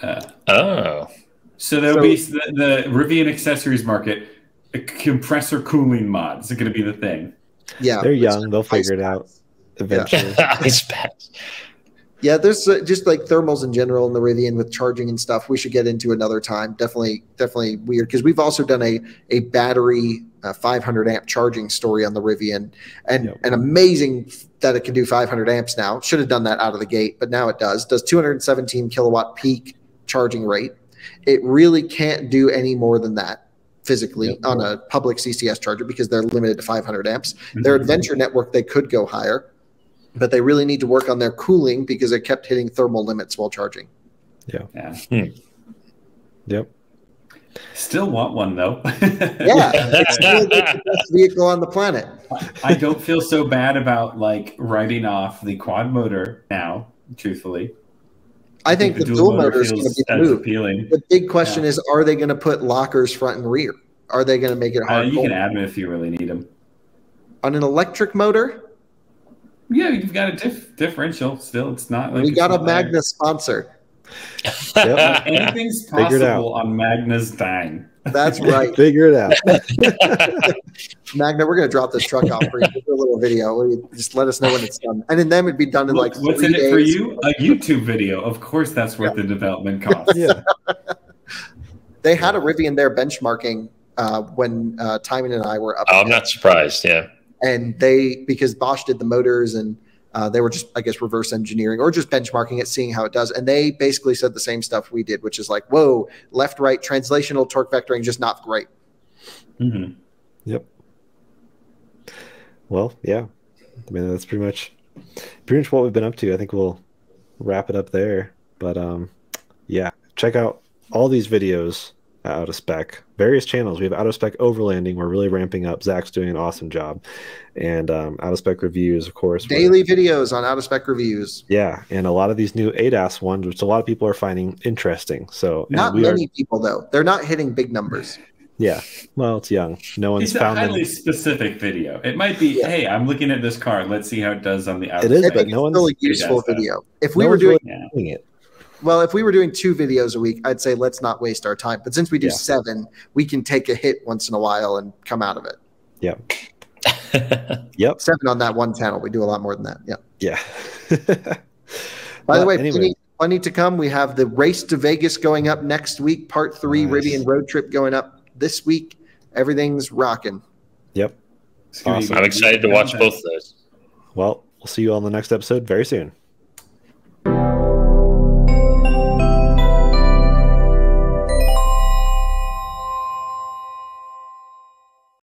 Uh, oh. So there'll so, be the, the Rivian accessories market, compressor cooling mods are going to be the thing. Yeah. They're young. They'll figure it out eventually. Yeah. ice packs. Yeah, there's uh, just like thermals in general in the Rivian with charging and stuff. We should get into another time. Definitely, definitely weird because we've also done a a battery uh, 500 amp charging story on the Rivian, and yep. and amazing that it can do 500 amps now. Should have done that out of the gate, but now it does. Does 217 kilowatt peak charging rate. It really can't do any more than that physically yep. on a public CCS charger because they're limited to 500 amps. Mm-hmm. Their adventure network they could go higher but they really need to work on their cooling because they kept hitting thermal limits while charging. Yeah. Yeah. Hmm. Yep. Still want one though. yeah, it's still the best vehicle on the planet. I don't feel so bad about like writing off the quad motor now. Truthfully, I think, the, the dual, dual motor is going to be the move. Appealing. The big question yeah. is: Are they going to put lockers front and rear? Are they going to make it hard? Uh, you can add them if you really need them. On an electric motor, yeah, you've got a diff- differential still. It's not like we got a Magna sponsor. Yep. Anything's possible on Magna's dime. That's right. Figure it out. Magna, we're going to drop this truck off for you. Do a little video. Just let us know when it's done. And then then it'd be done in like What's in days. it for you? A YouTube video. Of course, that's worth yeah. the development cost. Yeah. they had a Rivian there benchmarking uh, when uh, Timon and I were up. Oh, I'm not surprised. Yeah and they because Bosch did the motors and uh, they were just, I guess, reverse engineering or just benchmarking it, seeing how it does. And they basically said the same stuff we did, which is like, whoa, left, right, translational torque vectoring, just not great. Mm-hmm. Yep. Well, yeah. I mean, that's pretty much, pretty much what we've been up to. I think we'll wrap it up there. But um, yeah, check out all these videos out of spec. Various channels. We have out of spec overlanding. We're really ramping up. Zach's doing an awesome job. And um, out of spec reviews of course daily videos on out of spec reviews. Yeah. And a lot of these new adas ones which a lot of people are finding interesting. So not many are, people though. They're not hitting big numbers. Yeah. Well it's young. No one's it's found a highly them. specific video. It might be yeah. hey i'm looking at this car. Let's see how it does on the outside. it is but no one's really useful video. If we no were doing really it well, if we were doing two videos a week, I'd say let's not waste our time. But since we do yeah. seven, we can take a hit once in a while and come out of it. Yeah. yep. Seven on that one channel. We do a lot more than that. Yeah. Yeah. By the way, anyway. plenty, plenty, to come. We have the race to Vegas going up next week. Part three, nice. Rivian road trip going up this week. Everything's rocking. Yep. Awesome. I'm excited to watch both of those. Well, we'll see you on the next episode very soon.